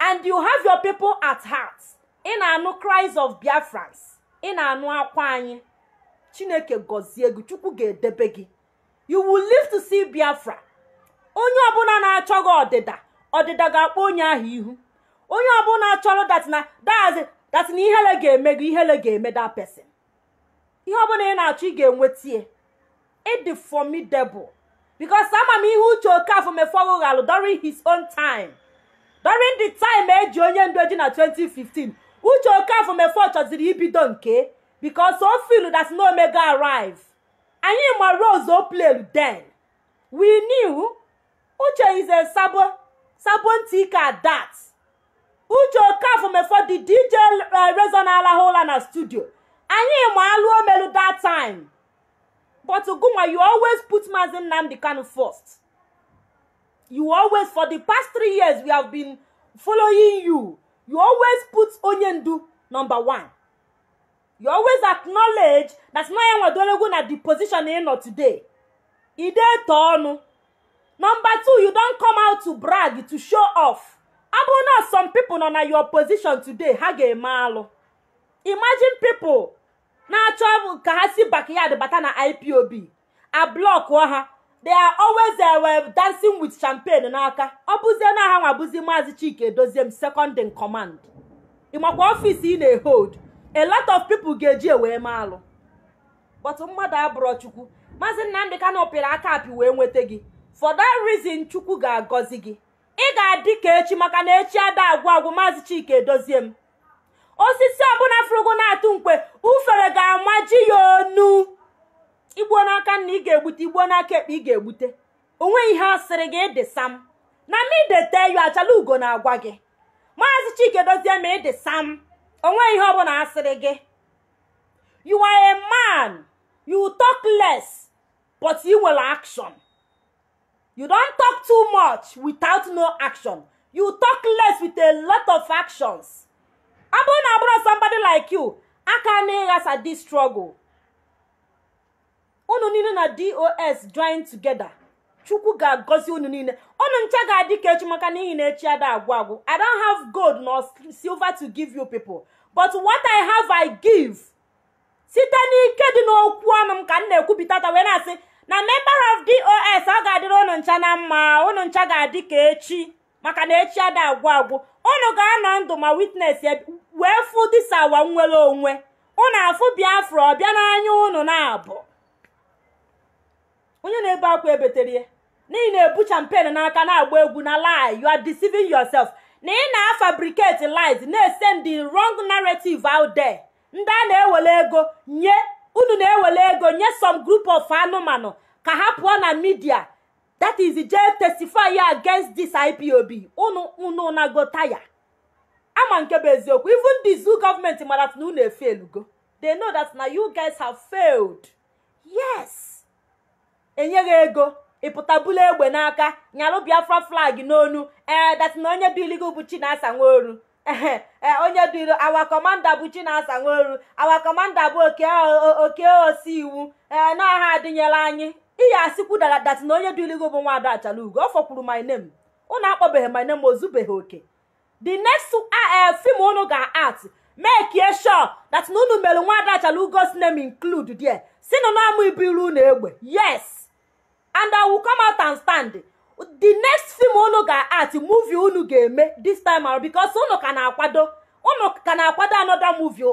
And you have your people at heart. Ị na-anụ cries of biafrans. Ị na-anụ akwa anyị chineke gọzie gị chukwu ga-edebe gị. You will live to see biafra onye ọbụla na-achọ gị ọdịda ọdịda ga-akpọ onye ahụ ihu. Onye ọbụla chọrọ datina datina ihele ga-eme gị ihele ga-eme that person. Ihe ọbụla ị na-achọ ị ga-enwetie ịdị formidable. Because ama m ihe uche okafọ mefọgụ ghalụ during his own time during the time eji onye ndu eji na 2015 uche okafọ mefọ chọziri ibido nke because o feel that no omega arrive. Anyị ma rose o played then. We uche is a sabo sabo ntika at that uche okafọ mefọ the dj rezo na-alahụ ụla na studio. Anyị ma alụ omelu that time. But gunwa you always put Mazi Nnamdi Kanu first. You always for the past three years we have been following you. You always put onye ndu number one. You always acknowledge that na ya nwadolego na the position ị nọ today. Eto ọnụ number two you don come out to brag to show off. Abụ na some people nọ na your position today ha ga-eme alụ. Imagine people na-achọ ka ha si backyard bata na ipob a block ha. They are always uh, dancing with champagne n'aka. Ọ bụzie na ha nwabụzi maazị chike dozie m second in command. Ịmakwa ọfịs ị na-ehold. A lot of people ga-eji wee mee alụ. But mmadụ abụrọ chukwu. Maazị nnamdị kanu pịrị aka apị wee nweta gị. For that reason chukwu ga-agọzi gị. Ị ga-adị ka echi maka na echi ada agwụ agwụ maazị chike dozie m. Osisi ọbụla fụrụgo na-atụ mkpe ufere ga-amaji ya onu. Igbuo n'aka nna ị ga-egbute. Igbuo n'aka ekpe ị ga-egbute. Onwe ihe asịrị gị ịdị sam na ma idete yu achala ugo na-agwa gị. Maazị chike dozie ma ịdị sam onwe ihe ọbụla asịrị gị. You are a man. You talk less but you nwere action. You don talk too much without no action. You talk less with a lot of actions. Ọ bụrụ na ọ bụrụ somebody like you aka na ịghasa this struggle. Unu niile na dos join together. Chukwu ga-agọzi unu niile unu ncha ga-adị ka echi maka ada agwụ i don't have gold nor silver to give you people. But what i have i give. Site n'ike dị n'okwu ọnụ m ka m na-ekwupụtata wee na-asị na member of dos ọ ga-adịrị unu ncha na mma. Unu ncha ga-adị ka echi. Maka na echi ada agwụ agwụ unu ga-anọ ndụ ma witness ya wee fụ disawa nwere onwe. Unu afụ biafra ọbịa n'anya unu na-abụ onye na-ebe akwa ebeterie n'ihi na-ebu champagne n'aka na-agba egwu na lie you are deceiving yourself. Na ị na-afabricate lies na-esend the wrong narrative out there. Ndị a na-ewele ego nye unu na-ewele ego nye some group of anụmanụ ka ha pụọ na media. That is jee testify ya against this ipob unu unu nago taya. Ama nke bụ eziokwu. Even the zoo gọọmenti mara na unu efelugo they know that na you guys have failed. Yes. Enyeghị ego ịpụta bulu egbe n'aka nyalụ biafra flag n'onu ee dat na onye biligo bụ chinasa nworu. ee onye duru awa kọmanda bụ chinasa nworu awa kọmanda bụ oke osi iwu ee na ọha adịnyela anyị. Ihe asịkwu dara dat na onye diligo bụ nwaada achala ugo ọ fọkwuru my name. Unu akpọbeghị my name ozubeghị oke. The next film unu ga-art make sure that na unu mere nwaada achala ugo's name include there. Si na na-amụ ibiru unu egbe. Yes. And i will come out and stand. The next film unu ga-art movie unu ga-eme this time around because unu ka na-akwado unu ka na-akwado another movie.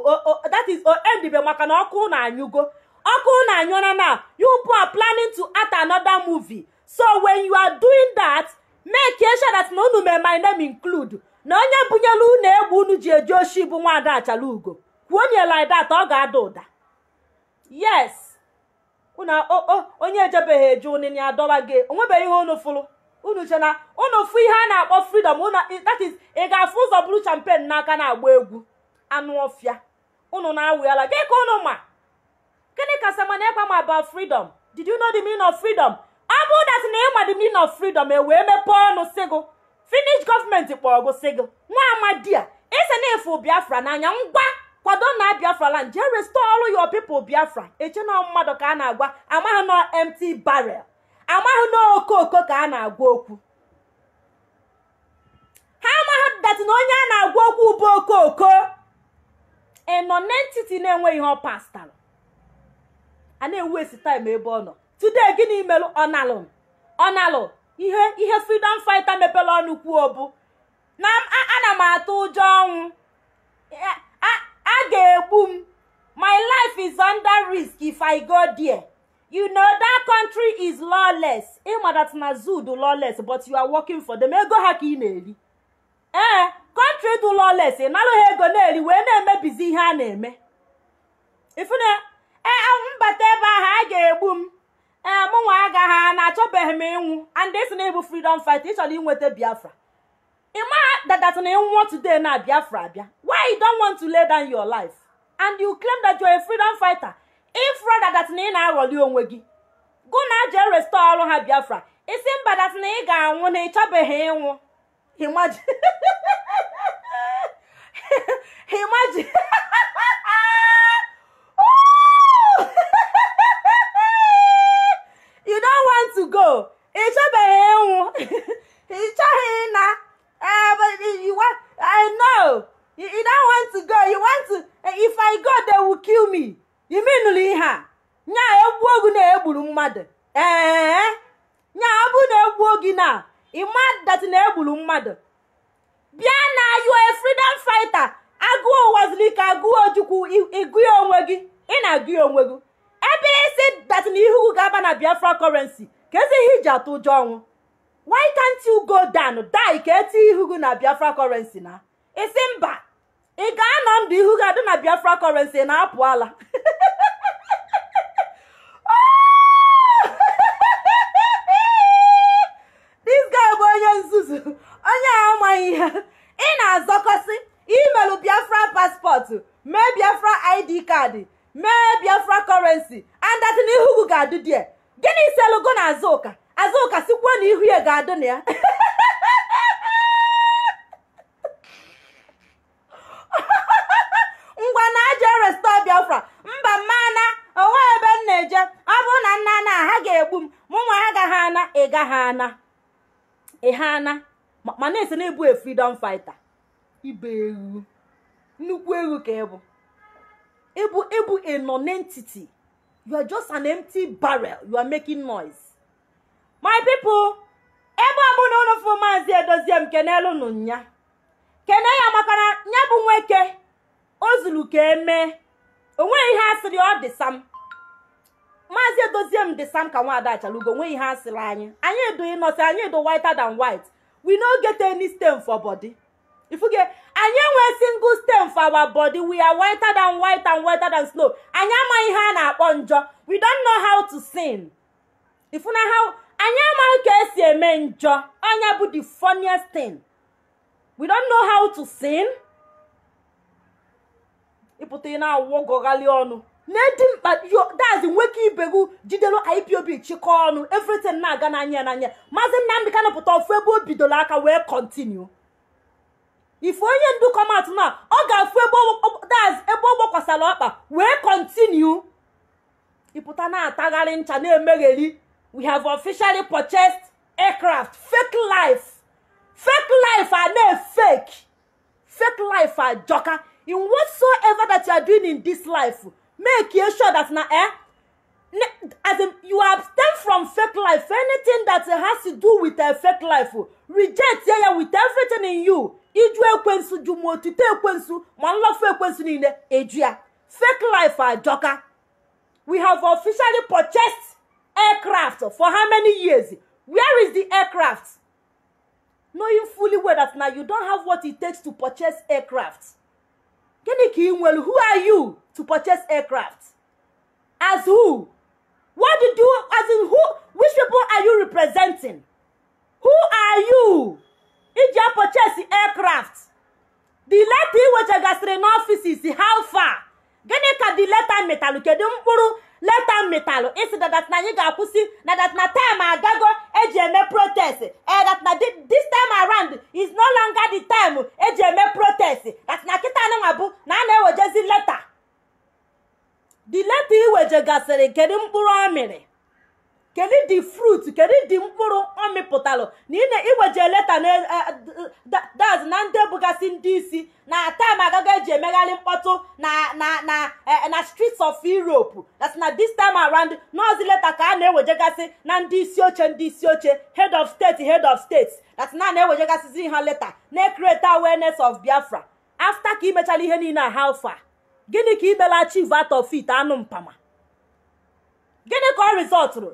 That is endibe maka na ọkụ unu anyụgo. Ọkụ unu anyụna na you are planning to act another movie. So when you are doing that make sure that na unu mee my name include na onye bunyelu unu egbe unu ji eji oshi bụ nwaada achala ugo kwuo nye like ọ ga-ada ụda. Yes. Unu onye ejebeghị eje ụnịnị adọba gị. Onwebeghị ihe unu fụrụ. Unu che na unu fụ ihe a na-akpọ freedom. That is ị ga-afụ ụzọ bụrụ champen n'aka na-agba egwu. Anụ ọfịa. Unu na-awụyala. Gị ka unu ma. Gịnị ka samana ịgba ma about freedom? Did you know the meaning of freedom? Ọ bụrụ dat na ịma the meaning of freedom e wee mepee ọnụ sigụ finish gọọmenti kpọrọ gụ sigụ nwa amadi a ese na efu biafra n'anya ngwa kwado na biafra land jee restore ọrụ your people biafra. Eche na mmadụ ka a na-agwa amaghị na empty barrel amaghị na okooko ka a na-agwa okwu. Ha amaghị dat na onye a na-agwa okwu bụ okooko. Ịnọ n'entiti na-enweghị ihe ọ pastara a na-ewu esi taim ebe ọ nọ. Today gịnị merụ ọnalụ ọnalụ ihe ihe freedom fighter mepere ọnụ kwuo bụ. Na ana m atụ ụjọ ọnwụ. Ga-egbu m. My life is under risk if i go there. You know that country is lawless. Ịma na zud lawless but you are working for them. Ego ha ka ị na-eri. Ee country dị lawless ị nalụ ha ego na-eri wee na-emebizi ihe a na-eme. Ifuna ee mbata ebe ahụ a ga-egbu m. Ee mụnwa agaghị a na-achọbeghị m ịnwụ. And esi na ịbụ freedom fight ị chọrọ inweta biafra. Ịma dadat na ịnwụọ today na biafra abịa why you don't want to lay down your life? And you claim that you're a freedom fighter. If rather that na ị na-aghọli onwe gị gụ na jee restore ọrụ ha biafra. Isi mba dat na ga-anwụ na ịchọbeghị ịnwụ. Imagine imagine you don't want to go. Ịchọbeghị ịnwụ. Ịchọghị ịna but you want i know. You, you don't want to go. You want to if i go they will kill me. You mean a nya egbu ogu na-egburu mmadụ ee nya ọ bụ na egbu ogi na. Ịma dat na egburu mmadụ bịa na you a freedom fighter. Agụụ ụwaziri ka agụụ ojukwu ịgụ ya onwe gị. Ị na-agụ ya onwe gị. Ebe isi dat na ihu ga-aba na biafra currency ka ezi ihe iji atụ ụjọ ọnwụ. Why can't you go down die ka eti ihu gị na biafra currency na? Isi mba. Ị ga-anọ ndụ ihu gị adị na biafra currency na-apụ ala. This guy bụ onye nzuzu onye amaghị ihe. Ị na-azọkọsị imelụ biafra paspọtụ mee biafra id kaadị mee biafra currency and that na ihu gị ga-adị die gịnị selugo na azụka azụka sikwa na ihu ya ga-adị na ya. Ngwa na aje restọ biafra. Mba mmana onwe ebe m na-eje. Ọ bụrụ na nna na ha ga-egbu m mụ nwa ha gaghị ana ị gaghị ana. Ịha ana? Ma na-ese na ebu freedom fighter. Ibe egwu nnukwu egwu ka ịbụ ịbụ ịbụ a non-entity. You are just an empty barrel. You are making noise. My people ebe ọbụla unu fụ maazị edozie m kenelu nụ nya. Kene ya maka na nya bụ nwoke o zuru ka emee o nweghị ihe asịrị ọ dị sam. Maazị edozie m dị sam ka nwaada achalugo o nweghị ihe asịrị anyị. Anyị edo ịnọsị anyị edo whiter than white. We no get any stain for body. Ifuge anyị enwee single stain for our body. We are whiter than white and whiter than snow. Anyị amaghị ihe a na-akpọ njọ. We don't know how to sin. Ifuna how anyị amaghị ka esi eme njọ. Ọnya bụ the funniest thing. We don't know how to sin. Ịpụta ị na-awụgọghalị ọnụ. Na-edi mkpa dazi nwoke ibe gị jidelu ipob chịkọọ ọnụ. Everything na-aga n'anya ya n'anya. Maazị nnamdị kanụ pụta ofu ebe o bidoro aka wee kọntinu ife onye ndu kọmat na ọ ga-afụ daz ebe ọ gbakwasara ọkpa wee kọntinu ịpụta na-atagharị ncha na-emegheri. We have officially purchased aircraft. Fake life. Fake life are na fake. Fake life ajọka in whatsoever that you are doing in this life make you sure that na eh? As in you abstain from fake life. Anything that has to do with a fake life reject ya ya with everything in you. Iju ekwensu ju ma otito ekwensu ma nlọfu ekwensu niile eju ya fake life ajọka we have officially purchased aircraft for how many years? Where is the aircraft? Knowing fully well that now you don't have what it takes to purchase aircraft. Gịnị ka who are you to purchase aircraft? As who? What did you as in who which people are you representing? Who are you? Iji purchase aircraft. The letter ị wechegasịrị n'ọfisis how far? Gịnị ka the letter metalụ kedu mkpụrụ leta metalụ isi dadat na anyị ga-akwụsị na na time agago eji eme protest. Eh dat na this time around is no longer the time eji eme protest. Dat na kịta anụnwa bụ na a na-ewejezi leta. The leta iwejegasịrị kedu mkpụrụ ọ mịrị kedu the fruit? Kedu the mkpụrụ ọ mịpụtalụ? Na ị na-iweje leta daz na ndị bụgasị ndị isi na time agago eji emegharị mkpọtụ na streets of europe. That na this time around nọọzi leta ka a na-ewejegasị na ndị isi oche ndị isi oche head of state head of state that na na-ewejegasịzi ha leta na-ekrete awareness of biafra. After ka imechara ihe niile a how far? Gịnị ka imela achieve out of it anụ mpama? Gịnị ka ọ rizọtụrụ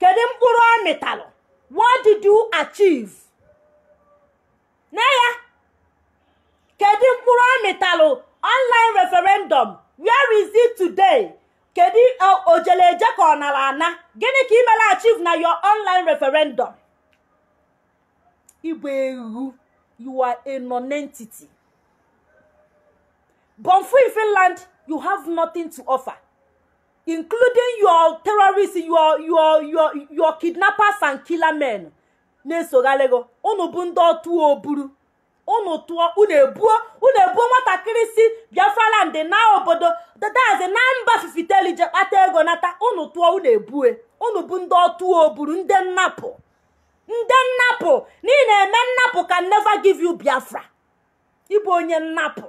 kedu mkpụrụ ọ mịtalụ what did you achieve? Na ya kedu mkpụrụ ọ mịtalụ online referendum. Where is it today? Kedu ojeleje ka ọ nara ana. Gịnị ka imela achieve na your online referendum? Igbe egwu you are a non-entity. Bonfu in Finland, you have nothing to offer. Including your terrorists your your your your kidnappers and killer men. Na-esoghalego unu bụ ndị otu oburu. Unu tụọ unu ebuo unu ebuo nwatakịrị si biafraland na obodo dadazi na mba fifitelije kpata ego nata. Unu tụọ unu ebue. Unu bụ ndị otu oburu ndị nnapụ. Ndị nnapụ. N'ihi na-eme nnapụ ka never give you biafra. Ịbụ onye nnapụ.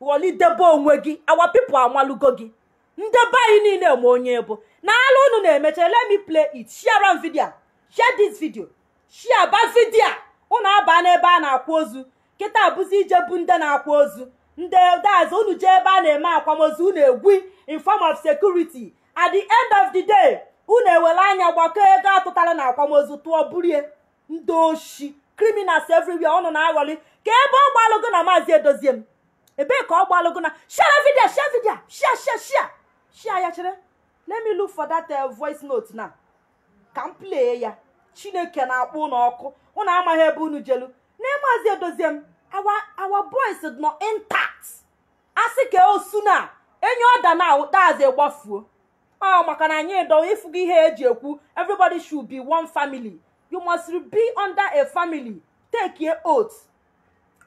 Ghọlidebe onwe gị. Awa pipo amalugo gị. Ndị be anyị niile ma onye bụ. N'ala unu na-emecha let me play it. Share am video. Share this video. Share ba video. Unu aba n'ebe a na-akwa ozu. Kịta abụzi ije bụ ndị na-akwa ozu. Ndị daz unu jee ebe a na-eme akwamozu unu egwi in of security. At the end of the day unu ewere anya gbakọ ego atụtara na akwamozu tụọ burie ndị oshi. Criminals everywhere unu na-aghọli. Ka ebe ọ gbalụgo na maazị edozie m. Ebee ka ọ gbalụgo na? Share video share video. Share share share. Share ya chere. Let me look for that uh, voice note na ka m play ya. Chineke na-akpọ ụnụ ọkụ. Ụnụ amaghị ebe unu jelu. Na maazị edozie m our boys nọ intact. Asị ka osu na enye ọda na dazi gbafuo. Ọ maka na anyị dọ ịfụgo ihe eji ekwu everybody should be one family. You must be under a family. Take a oath.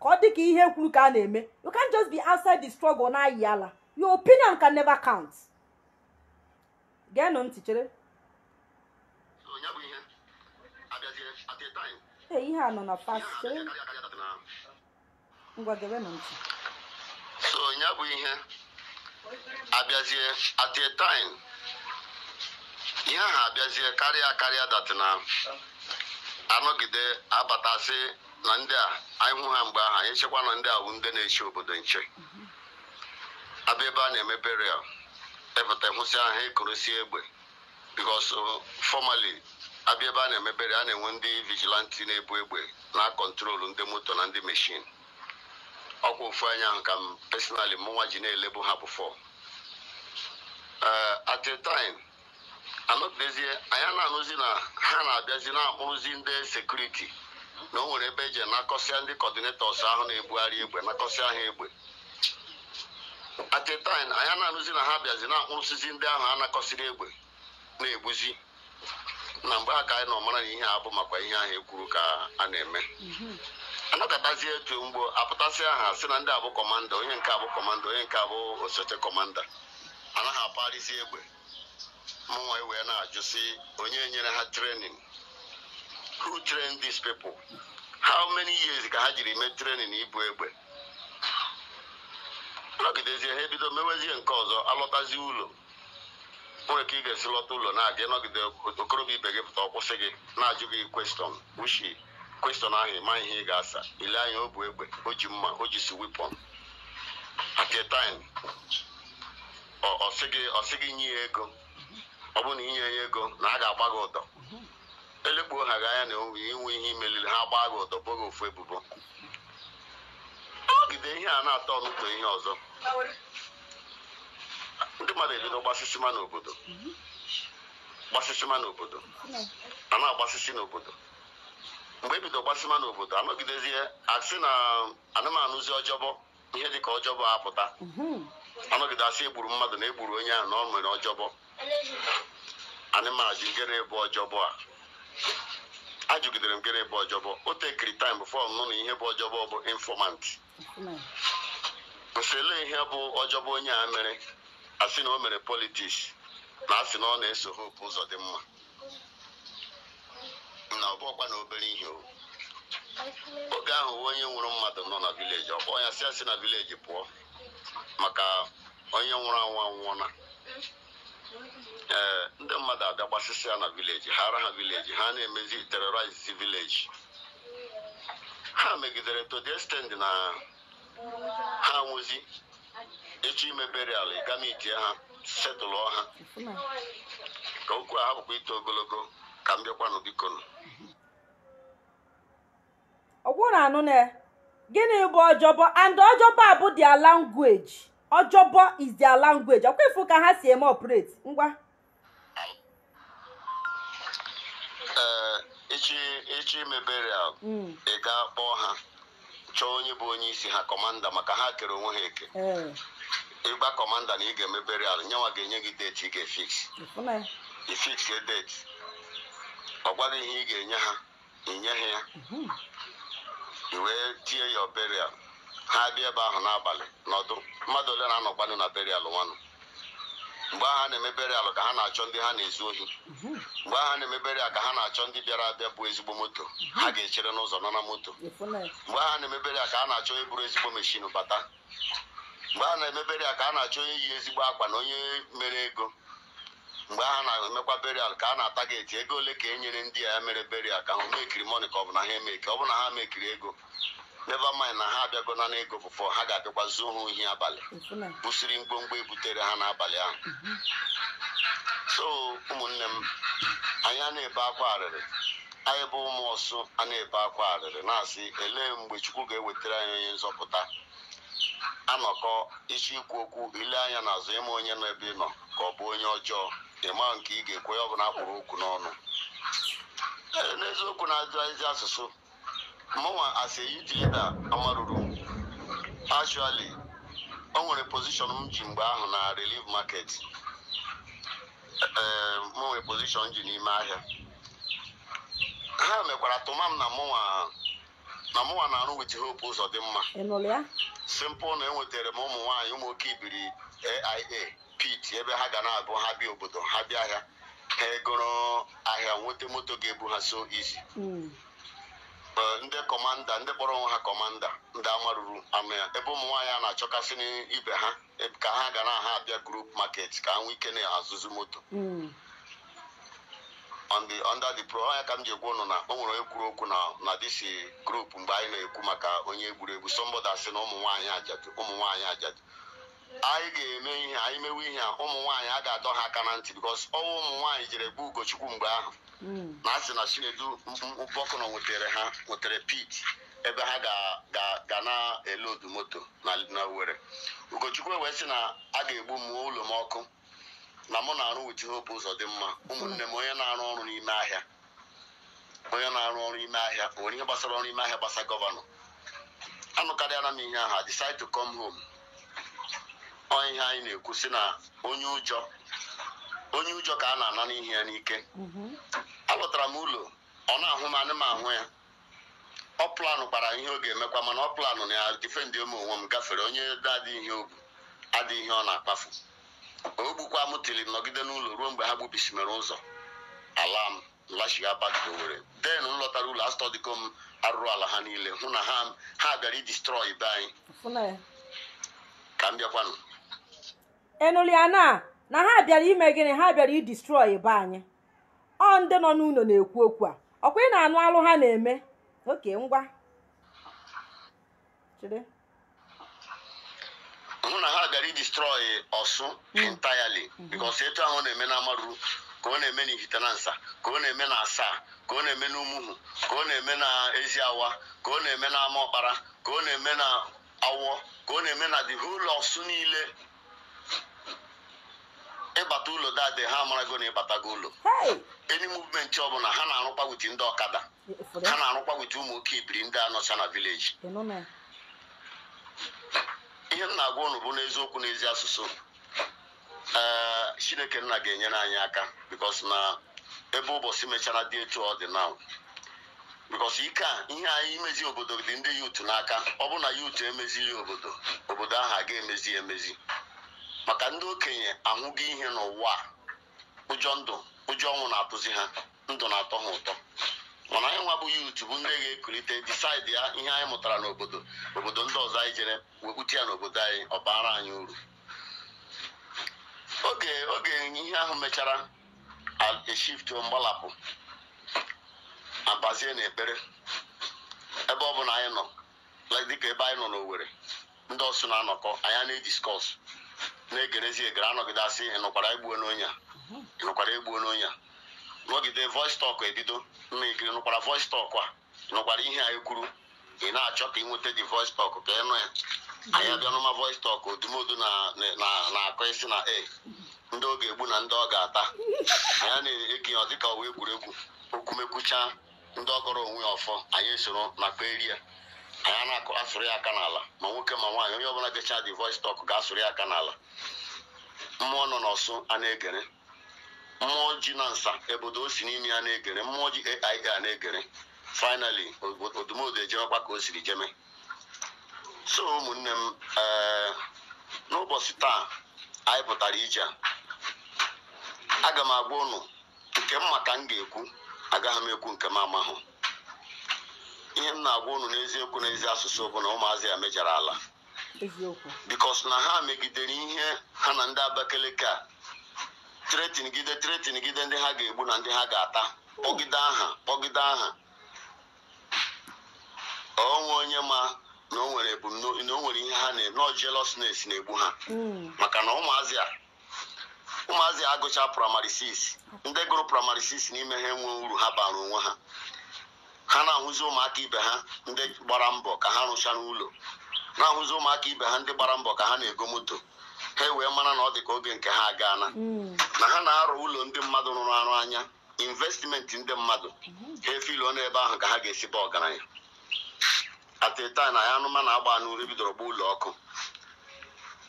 Ka ọ dị ka ihe kwuru ka a na-eme. You can't just be outside the struggle na-ayị ala. Your opinion can never count. Geenụ ntị chere. Ee ihe a nọ na a chere. ngwa gebenụ ntị. So ya bụ ihe abịazie at a time. Ihe ahụ abịazie karịa karịa that na anọgide abatasị na ndị a anyị hụ ha mgbe ahụ anyị chekwa na ndị a bụ ndị na-echi obodo nche. Abịa ebe a na-eme burial epụta hụsị ahụ ekorosi egbe. Because formally abịa ebe a na-eme burial a na-enwe ndị vigilante na-ebu egbe na-akọntrolu ndị moto na ndị meshin ọkwa ofu anya ka m personally mụnwa ji na-elebu ha bụfọ at a time anọgidezie anyị na-anụzi na ha na-abịazi na-akpụrụzi ndị sekuriti na o nwere ebe eji nakọsịa ndị kọdinetọs ahụ na-ebugharị egbe nakọsịa ha egbe. At a time anyị na-anụzi na ha bịazi na-akpụrụsịzi ndị ahụ a nakọsịrị egbe na-egbuzi na mgbe ha ka anyị nọ mara na ihe a bụ makwa ihe ahụ ekwuru ka a na-eme anọkọtazie etu mgbo apụtasị aha sị na ndị abụ kọmanda onye nke abụ kọmanda onye nke abụ osote kọmanda anaghị aparizi egbe mụnwa wee na-ajụ sị onye nyere ha training who trained these people? How many years ka ha jiri mee training ibu egbe nọgidezie ha ebido mewezie nke ọzọ alọtazi ụlọ. Nwere ka ị ga-esi lọta ụlọ na-aga ịnọgide okorobịa ibe gị pụta ọkwụsị gị na-ajụ gị kweston wushi kweston ahụ ịma ihe ị ga-asa. Ile anya o bu egbe o ji mma o ji si wepọn at a time ọ- ọ sị gị gị nye ya ego. Ọ bụrụ na inye ya ego na a ga-agba gị ụdọ elekpuo ha gị anya na inwe ihe imeliri ha gbaa gị ụdọ boghị ofu ebubo. Nọgide ihe a na-atọ ọnụtọ ihe ọzọ. Ndị mmadụ ebido gbasịsịma n'obodo gbasịsịma n'obodo a na-agbasịsị n'obodo. Mgbe ebido gbasịma n'obodo anọgidezie asị na anụmanụzi ọjọbọ ihe dịka ọjọbọ apụta. Anọgide asị egburu mmadụ na egburu onye ahụ na ọ nwere ọjọbọ. Anịmaji ngere bụ ọjọbọ a. Ajụgidere m gere bụ ọjọbọ. O tekiri taim bifọ m nụ na ihe bụ ọjọbọ bụ infọmant nsele ihe bụ ọjọbọ onye a mere asị na o mere politiks na asị na ọ na-eso hope ụzọ dị mma. Na ọ bụkwa na obere ihe oge ahụ onye nwụrụ mmadụ nọ na vileji ọkpọ ya si asị na vileji pụọ maka onye nwụrụ anwụ anwụọna. Ee ndị mmadụ abịa gbasịsị ya na vileji ha ara ha vileji ha na-emezi terrorize vileji ha megidere to the na ha nwụzi. Echi ime burial ịgamitie ha setụlụọ ha ka okwu a hapụkwa ito ogologo ka m bịakwanụ bikonu ọgwụ na anụ na gịnị bụ ọjọbọ? And ọjọbọ a bụ their language. Ọjọbọ is their language. Ọkwa ifu ka ha si eme operate. Ngwa. Echi echi ime burial Mm, ị ga kpọọ ha. Chọọ onye bụ onye isi ha kọmanda maka ha kere onwe ha eke. Ee, ịgba kọmanda na ị ga-eme burial nyenwa ga-enye gị deti ị ifix ye deti ọ gwara ihe ị ga-enye ha inye ha ya. Mhm, i wee tie ya burial. Ha bịa ebe ahụ n'abalị nọdụ. Mmadụ ole na-anọkwanụ na burial nwanụ? Mgbe ahụ a na-eme burial ka ha na-achọ ndị ha na-ezu ohi. Mhm, mgbe ahụ a na-eme burial ka ha na-achọ ndị bịara abịa bụ ezigbo moto. Ha ga-echere n'ụzọ nọ na moto. Ya. mgbe ahụ a na-emebere ya ka a na-achọ onye buru ezigbo meshin bata. Mgbe a na-emebere ya ka a na-achọ onye yi ezigbo akwa na onye mere ego. Mgbe ahụ na-emekwa berial ka a na-atageti ego ole ka e nyere ndị a ya mere berial ka ha mekiri mọni ka ọ bụ na ha emeki ọ bụ na ha mekiri ego. Never mind na ha abịago na ego bụfọ ha ga-abịakwa zuo ha ohi abalị. Busiri ngwongwo ebutere ha n'abalị ahụ. So ụmụnne m anyị a na-ebe akwa arịrị. Anyị bụ ụmụ ọsụ a na-ebe akwa arịrị. Na-asị elee mgbe chukwu ga-ewetara anyị onye nzọpụta? Anọkọ isi ikwu okwu ile anya n'azụ ịma onye nọ ebe ị nọ ka ọ bụ onye ọjọọ. Ịma nke ị ga-ekwe ọ bụla akpụrụ okwu n'ọnụ. N'eziokwu na-ajụ ezi asụsụ. Mụnwa as a youth leader amaruru actually o nwere pozishọn m ji mgbe ahụ na relief market. Ee m nwere pozishọn m ji n'ime ahịa. Ha mekwara tụma m na mụnwa na mụnwa na-arụ wit hope ụzọ dị mma. Simple na enwetara m ụmụ nwaanyị ụmụ oke ibiri aia pit ebe ha ga na-abụ ha bịa obodo ha bịa ahịa. Ha egoro ahịa nweta moto ga-ebu ha so Ee, ndị kọmanda ndị kpọrọ onwe ha kọmanda ndị amaruru ama ya ebe ụmụ nwaanyị a na-achọkasị n'ibe ha ebe- ka ha ga na-aha abịa group market ka ha nwee ike na-azụzụ moto. Mm, on the under the pro ya ka m ji egwu ụnụ na o nwere onye kwuru okwu na na disi group mgbe anyị na-ekwu maka onye egwuregwu somebody asị na ụmụ nwaanyị ajadu ụmụ nwaanyị ajadu anyị ga-eme ihe anyị mewe ihe a ụmụ nwaanyị a ga-adọ ha aka na ntị bikos ọnwa ụmụ nwaanyị jere gbuo ugochukwu mgbe ahụ. Na asị na chinedu bọkụnọ nwetara ha nwetara pit ebe ha ga- na-elodu moto na Owerri. Ugochukwu wee sị na a ga-egbu m ụlọ m ọkụ na mụ na-arụ wit hope ụzọ dị mma. Ụmụnne m onye na-arụ ọrụ n'ime ahịa onye na-arụ ọrụ ime ahịa nwere ihe gbasara ọrụ ime ahịa gbasa gọvanọ. Anụkarịara m ihe ahụ decide to come home. Ọ ihe anyị na-ekwu si na onye ụjọ onye ụjọ ka a na-ana n'ihi ya n'ike. Mhm. alọtara m ụlọ ọ na-ahụ m anị m ahụ ya. Ọ planụ kpara ihe ọ ga-emekwa mana ọ planụ na ya difendị ụmụ onwe m gafere. Onye na-adịghị ihe ogwu adịghị ihe ọ na-akpafu. O gbukwa m tili m nọgide n'ụlọ ruo mgbe ha gbubisimere ụzọ. Ala m lachigha Owerri den m lọtara ụlọ astọdịko m arụrụ ala ha niile. Hụ na ha bịara idistrọị be anyị. Ka m bịakwanụ. Enuliana na ha bịara ime gịnị? Ha bịara idistrọị be anyị. Ọ ndị nọ n'ụlọ na-ekwu okwu a. Ọkwa ị na-anụ alụ ha na-eme? Oke ngwa. Hụ na ha bịara idistrọị ọsụ entirely. Because etu ahụ na-eme na amaruru ka ọ na-eme na ihitenansa ka ọ na-eme na asaa ka ọ na-eme na umuhu ka ọ na-eme na eziawa ka ọ na-eme na ama ọkpara ka ọ na-eme na awọ ka ọ na-eme na the whole ọsụ niile. Ịbata ụlọ dade ha amarago na ịbatago ụlọ. Hey! any movement ọbụla ha na-arụkwa ndị ọkada ha na-arụkwa wit ụmụ oke ibiri ndị anọcha na vileji ihe m na-agwa unu bụ n'eziokwu n'ezi asụsụ ee chineke nna ga-enyere anyị aka bikos na ebe ụbọchị mechara dị etu ọ dị na bikos ike a ihe anyị imezi obodo dị ndị yut n'aka ọ bụ na yut emeziri obodo obodo ahụ aga emezi emezi. Maka ndị okenye ahụghị ihe n'ụwa a. Ụjọ ndụ ụjọ ọnwụ na-atụzi ha ndụ na-atọ ha ụtọ. Mana anyị nwa bụ yut bụ ndị ga-ekulite disaidi ya ihe anyị mụtara n'obodo obodo ndị ọzọ anyị jere wepụta ya n'obodo anyị ọ bara anyị uru. Oge oge ihe ahụ mechara eshiftu mgbalapụ abazie n'ekpere. Ebe ọ bụla anyị nọ dịka ebe anyị nọ n'Owerri ndị ọsụ na-anọkọ anyị na-ediskọs na-egerezi egere anọgide asị ịnụkwara egbuo n'onye a. Ịnụkwara egbuo n'onye a. Nọgide voice talk ebido nna ikiri nụkwara voice talk a nụkwara ihe anyị kwuru ị na-achọ ka ị nweta the voice talk ka ị nụ ya. Anyị abịa n'ụma voice talk odumodu na- na- na-akọ isi na e ndị ọ ga-egbu na ndị ọ ga-ata. Anyị na-egi ọ dịka ọwa egwuregwu. Okwumekwucha ndị ọgọrọ onwe ya ọfọ anyị esoro nakwa eri ya. Anyị a na-akụ asụrụ ya aka n'ala. Ma nwoke ma nwaanyị onye ọbụla gecha the voice talk ga-asụrụ ya aka n'ala. Mmụọ nọ n'ọsụ a na-egere. Mmụọ ji na nsa ebodo o si n'ime ya na-egere. Mmụọ ji ai a na-egere. Finally o- odumodu ejemekwa ka o siri jeme. So ụmụnne m ee n'ụbọchị taa anyị pụtara ije a. Aga m agwa ụnụ nke m maka m ga-ekwu agaghị m ekwu nke m amahụ ihe m na-agwa ụnụ n'eziokwu n'ezi asụsụ bụ na ụmụazị ya mejara ala. Bikos na ha megidere ihe ha na ndị abakeleke a tretingide tretingide ndị ha ga-egbu na ndị ha ga-ata. Kpọgide aha kpọgide aha. Onwe onye ma na o nwere ebumnobi na o nwere ihe ha na-eme nọ jealousness na-egbu ha. Mm. maka na ụmụazị a ụmụazị agụcha praịmarị 6 ndị gụrụ praịmarị 6 n'ime ha enwe uru ha bara onwe ha. Ha na-ahụzi ụmụaka ibe ha ndị gbara mbọ ka ha rụchaa n'ụlọ. Na-ahụzi ụmụaka ibe ha ndị gbara mbọ ka ha na-ego moto. Ha wee mara na ọ dị ka oge nke ha agaana. Mm. na ha na-arụ ụlọ ndị mmadụ rụrụ arụ anya investmenti ndị mmadụ. Ha efiluo n'ebe ahụ ka ha ga-esi ba ọgaranya. Ateta na ya anụma na-agba n'ụlọ bidoro gba ụlọ ọkụ.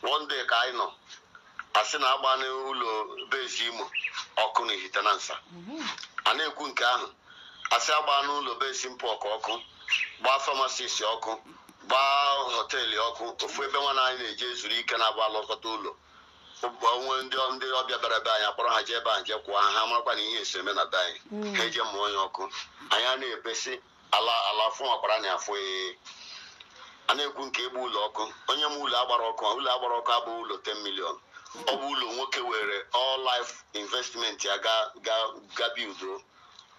Wonde ka anyị nọ asị na agba n'ụlọ bezi imo ọkụ na ehite na nsa. Mhm. a na-ekwu nke ahụ asị agba n'ụlọ bezi mpọk ọkụ gbaa famasis ọkụ gbaa họteelụ ọkụ ofu ebe nwa anyị na-eje ezuru ike na-agba alọkọta ụlọ. Onwe ndị ọbịa bịara be anyị akpọrọ ha jee ebe anyị jee kwụọ ha ha marakwa na ihe esi eme na be anyị. Mm. ha eje mụọ ya ọkụ. Anyị a na-ebesi ala ala afụ nwakwara na afụ ee a na-ekwu nke egbu ụlọ ọkụ. Onye m ụlọ agbara ọkụ ụlọ agbara ọkụ abụghị ụlọ 10 million. Ọ bụ ụlọ nwoke were all life investment ya ga ga ga bildo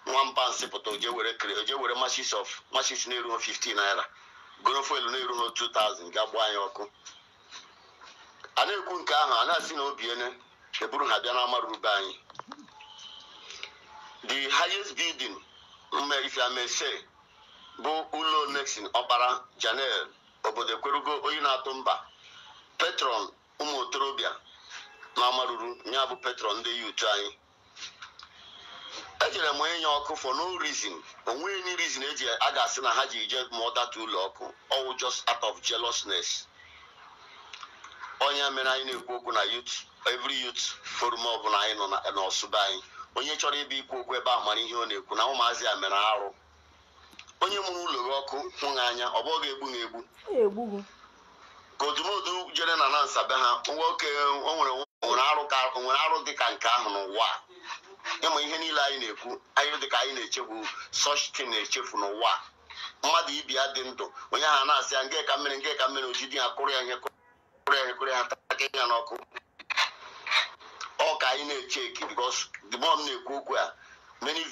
nwamba nsị pụta oje were oje were machis of machis na-erughị 15 naira. Goro fuelu na-erughị 2000 ga gbuo anyị ọkụ. A na-ekwu nke ahụ a na-asị na obiene eburu ha bịa na amarube anyị. The highest building if I bụ ụlọ nexin ọkpara janel obodo ekwerugo onye na-atụ mba petron ụmụ otorobịa na amaruru ya bụ petron ndị yut anyị. Ejere m enye ọkụ for no reason. Onweghị any reason eji a ga-asị na ha ji je mụọ data ụlọ ọkụ. Ọwụ just out of jealousness. Onye mere anyị na-ekwu okwu na youth every youth forum ọbụla anyị nọ na- n'ọsụba anyị onye chọrọ ịbịa ikwu okwu ebe a mara ihe ọ na-ekwu na ụmụazị a mere arụ. Onye mụrụ ụlọ gị ọkụ hụ gị anya ọ bụghị egbu na egbu. Ọ egbughu ka odumodu jere na na nsabe ha nwoke nwere arụ dị ka nke ahụ n'ụwa. Ịma ihe niile anyị na-ekwu anyị dị ka anyị na-echefu sọchtin na-echefu n'ụwa. Mmadụ ibi ya dị ndụ. Onye ahụ na-asị ya nke ka mmiri nke ka mmiri ojidi ya kụrụ ya ihe kụrụ ya ihe kụrụ ya taka ya n'ọkụ. Ọ ka anyị na-eche eki bikos more m na-ekwu okwu a many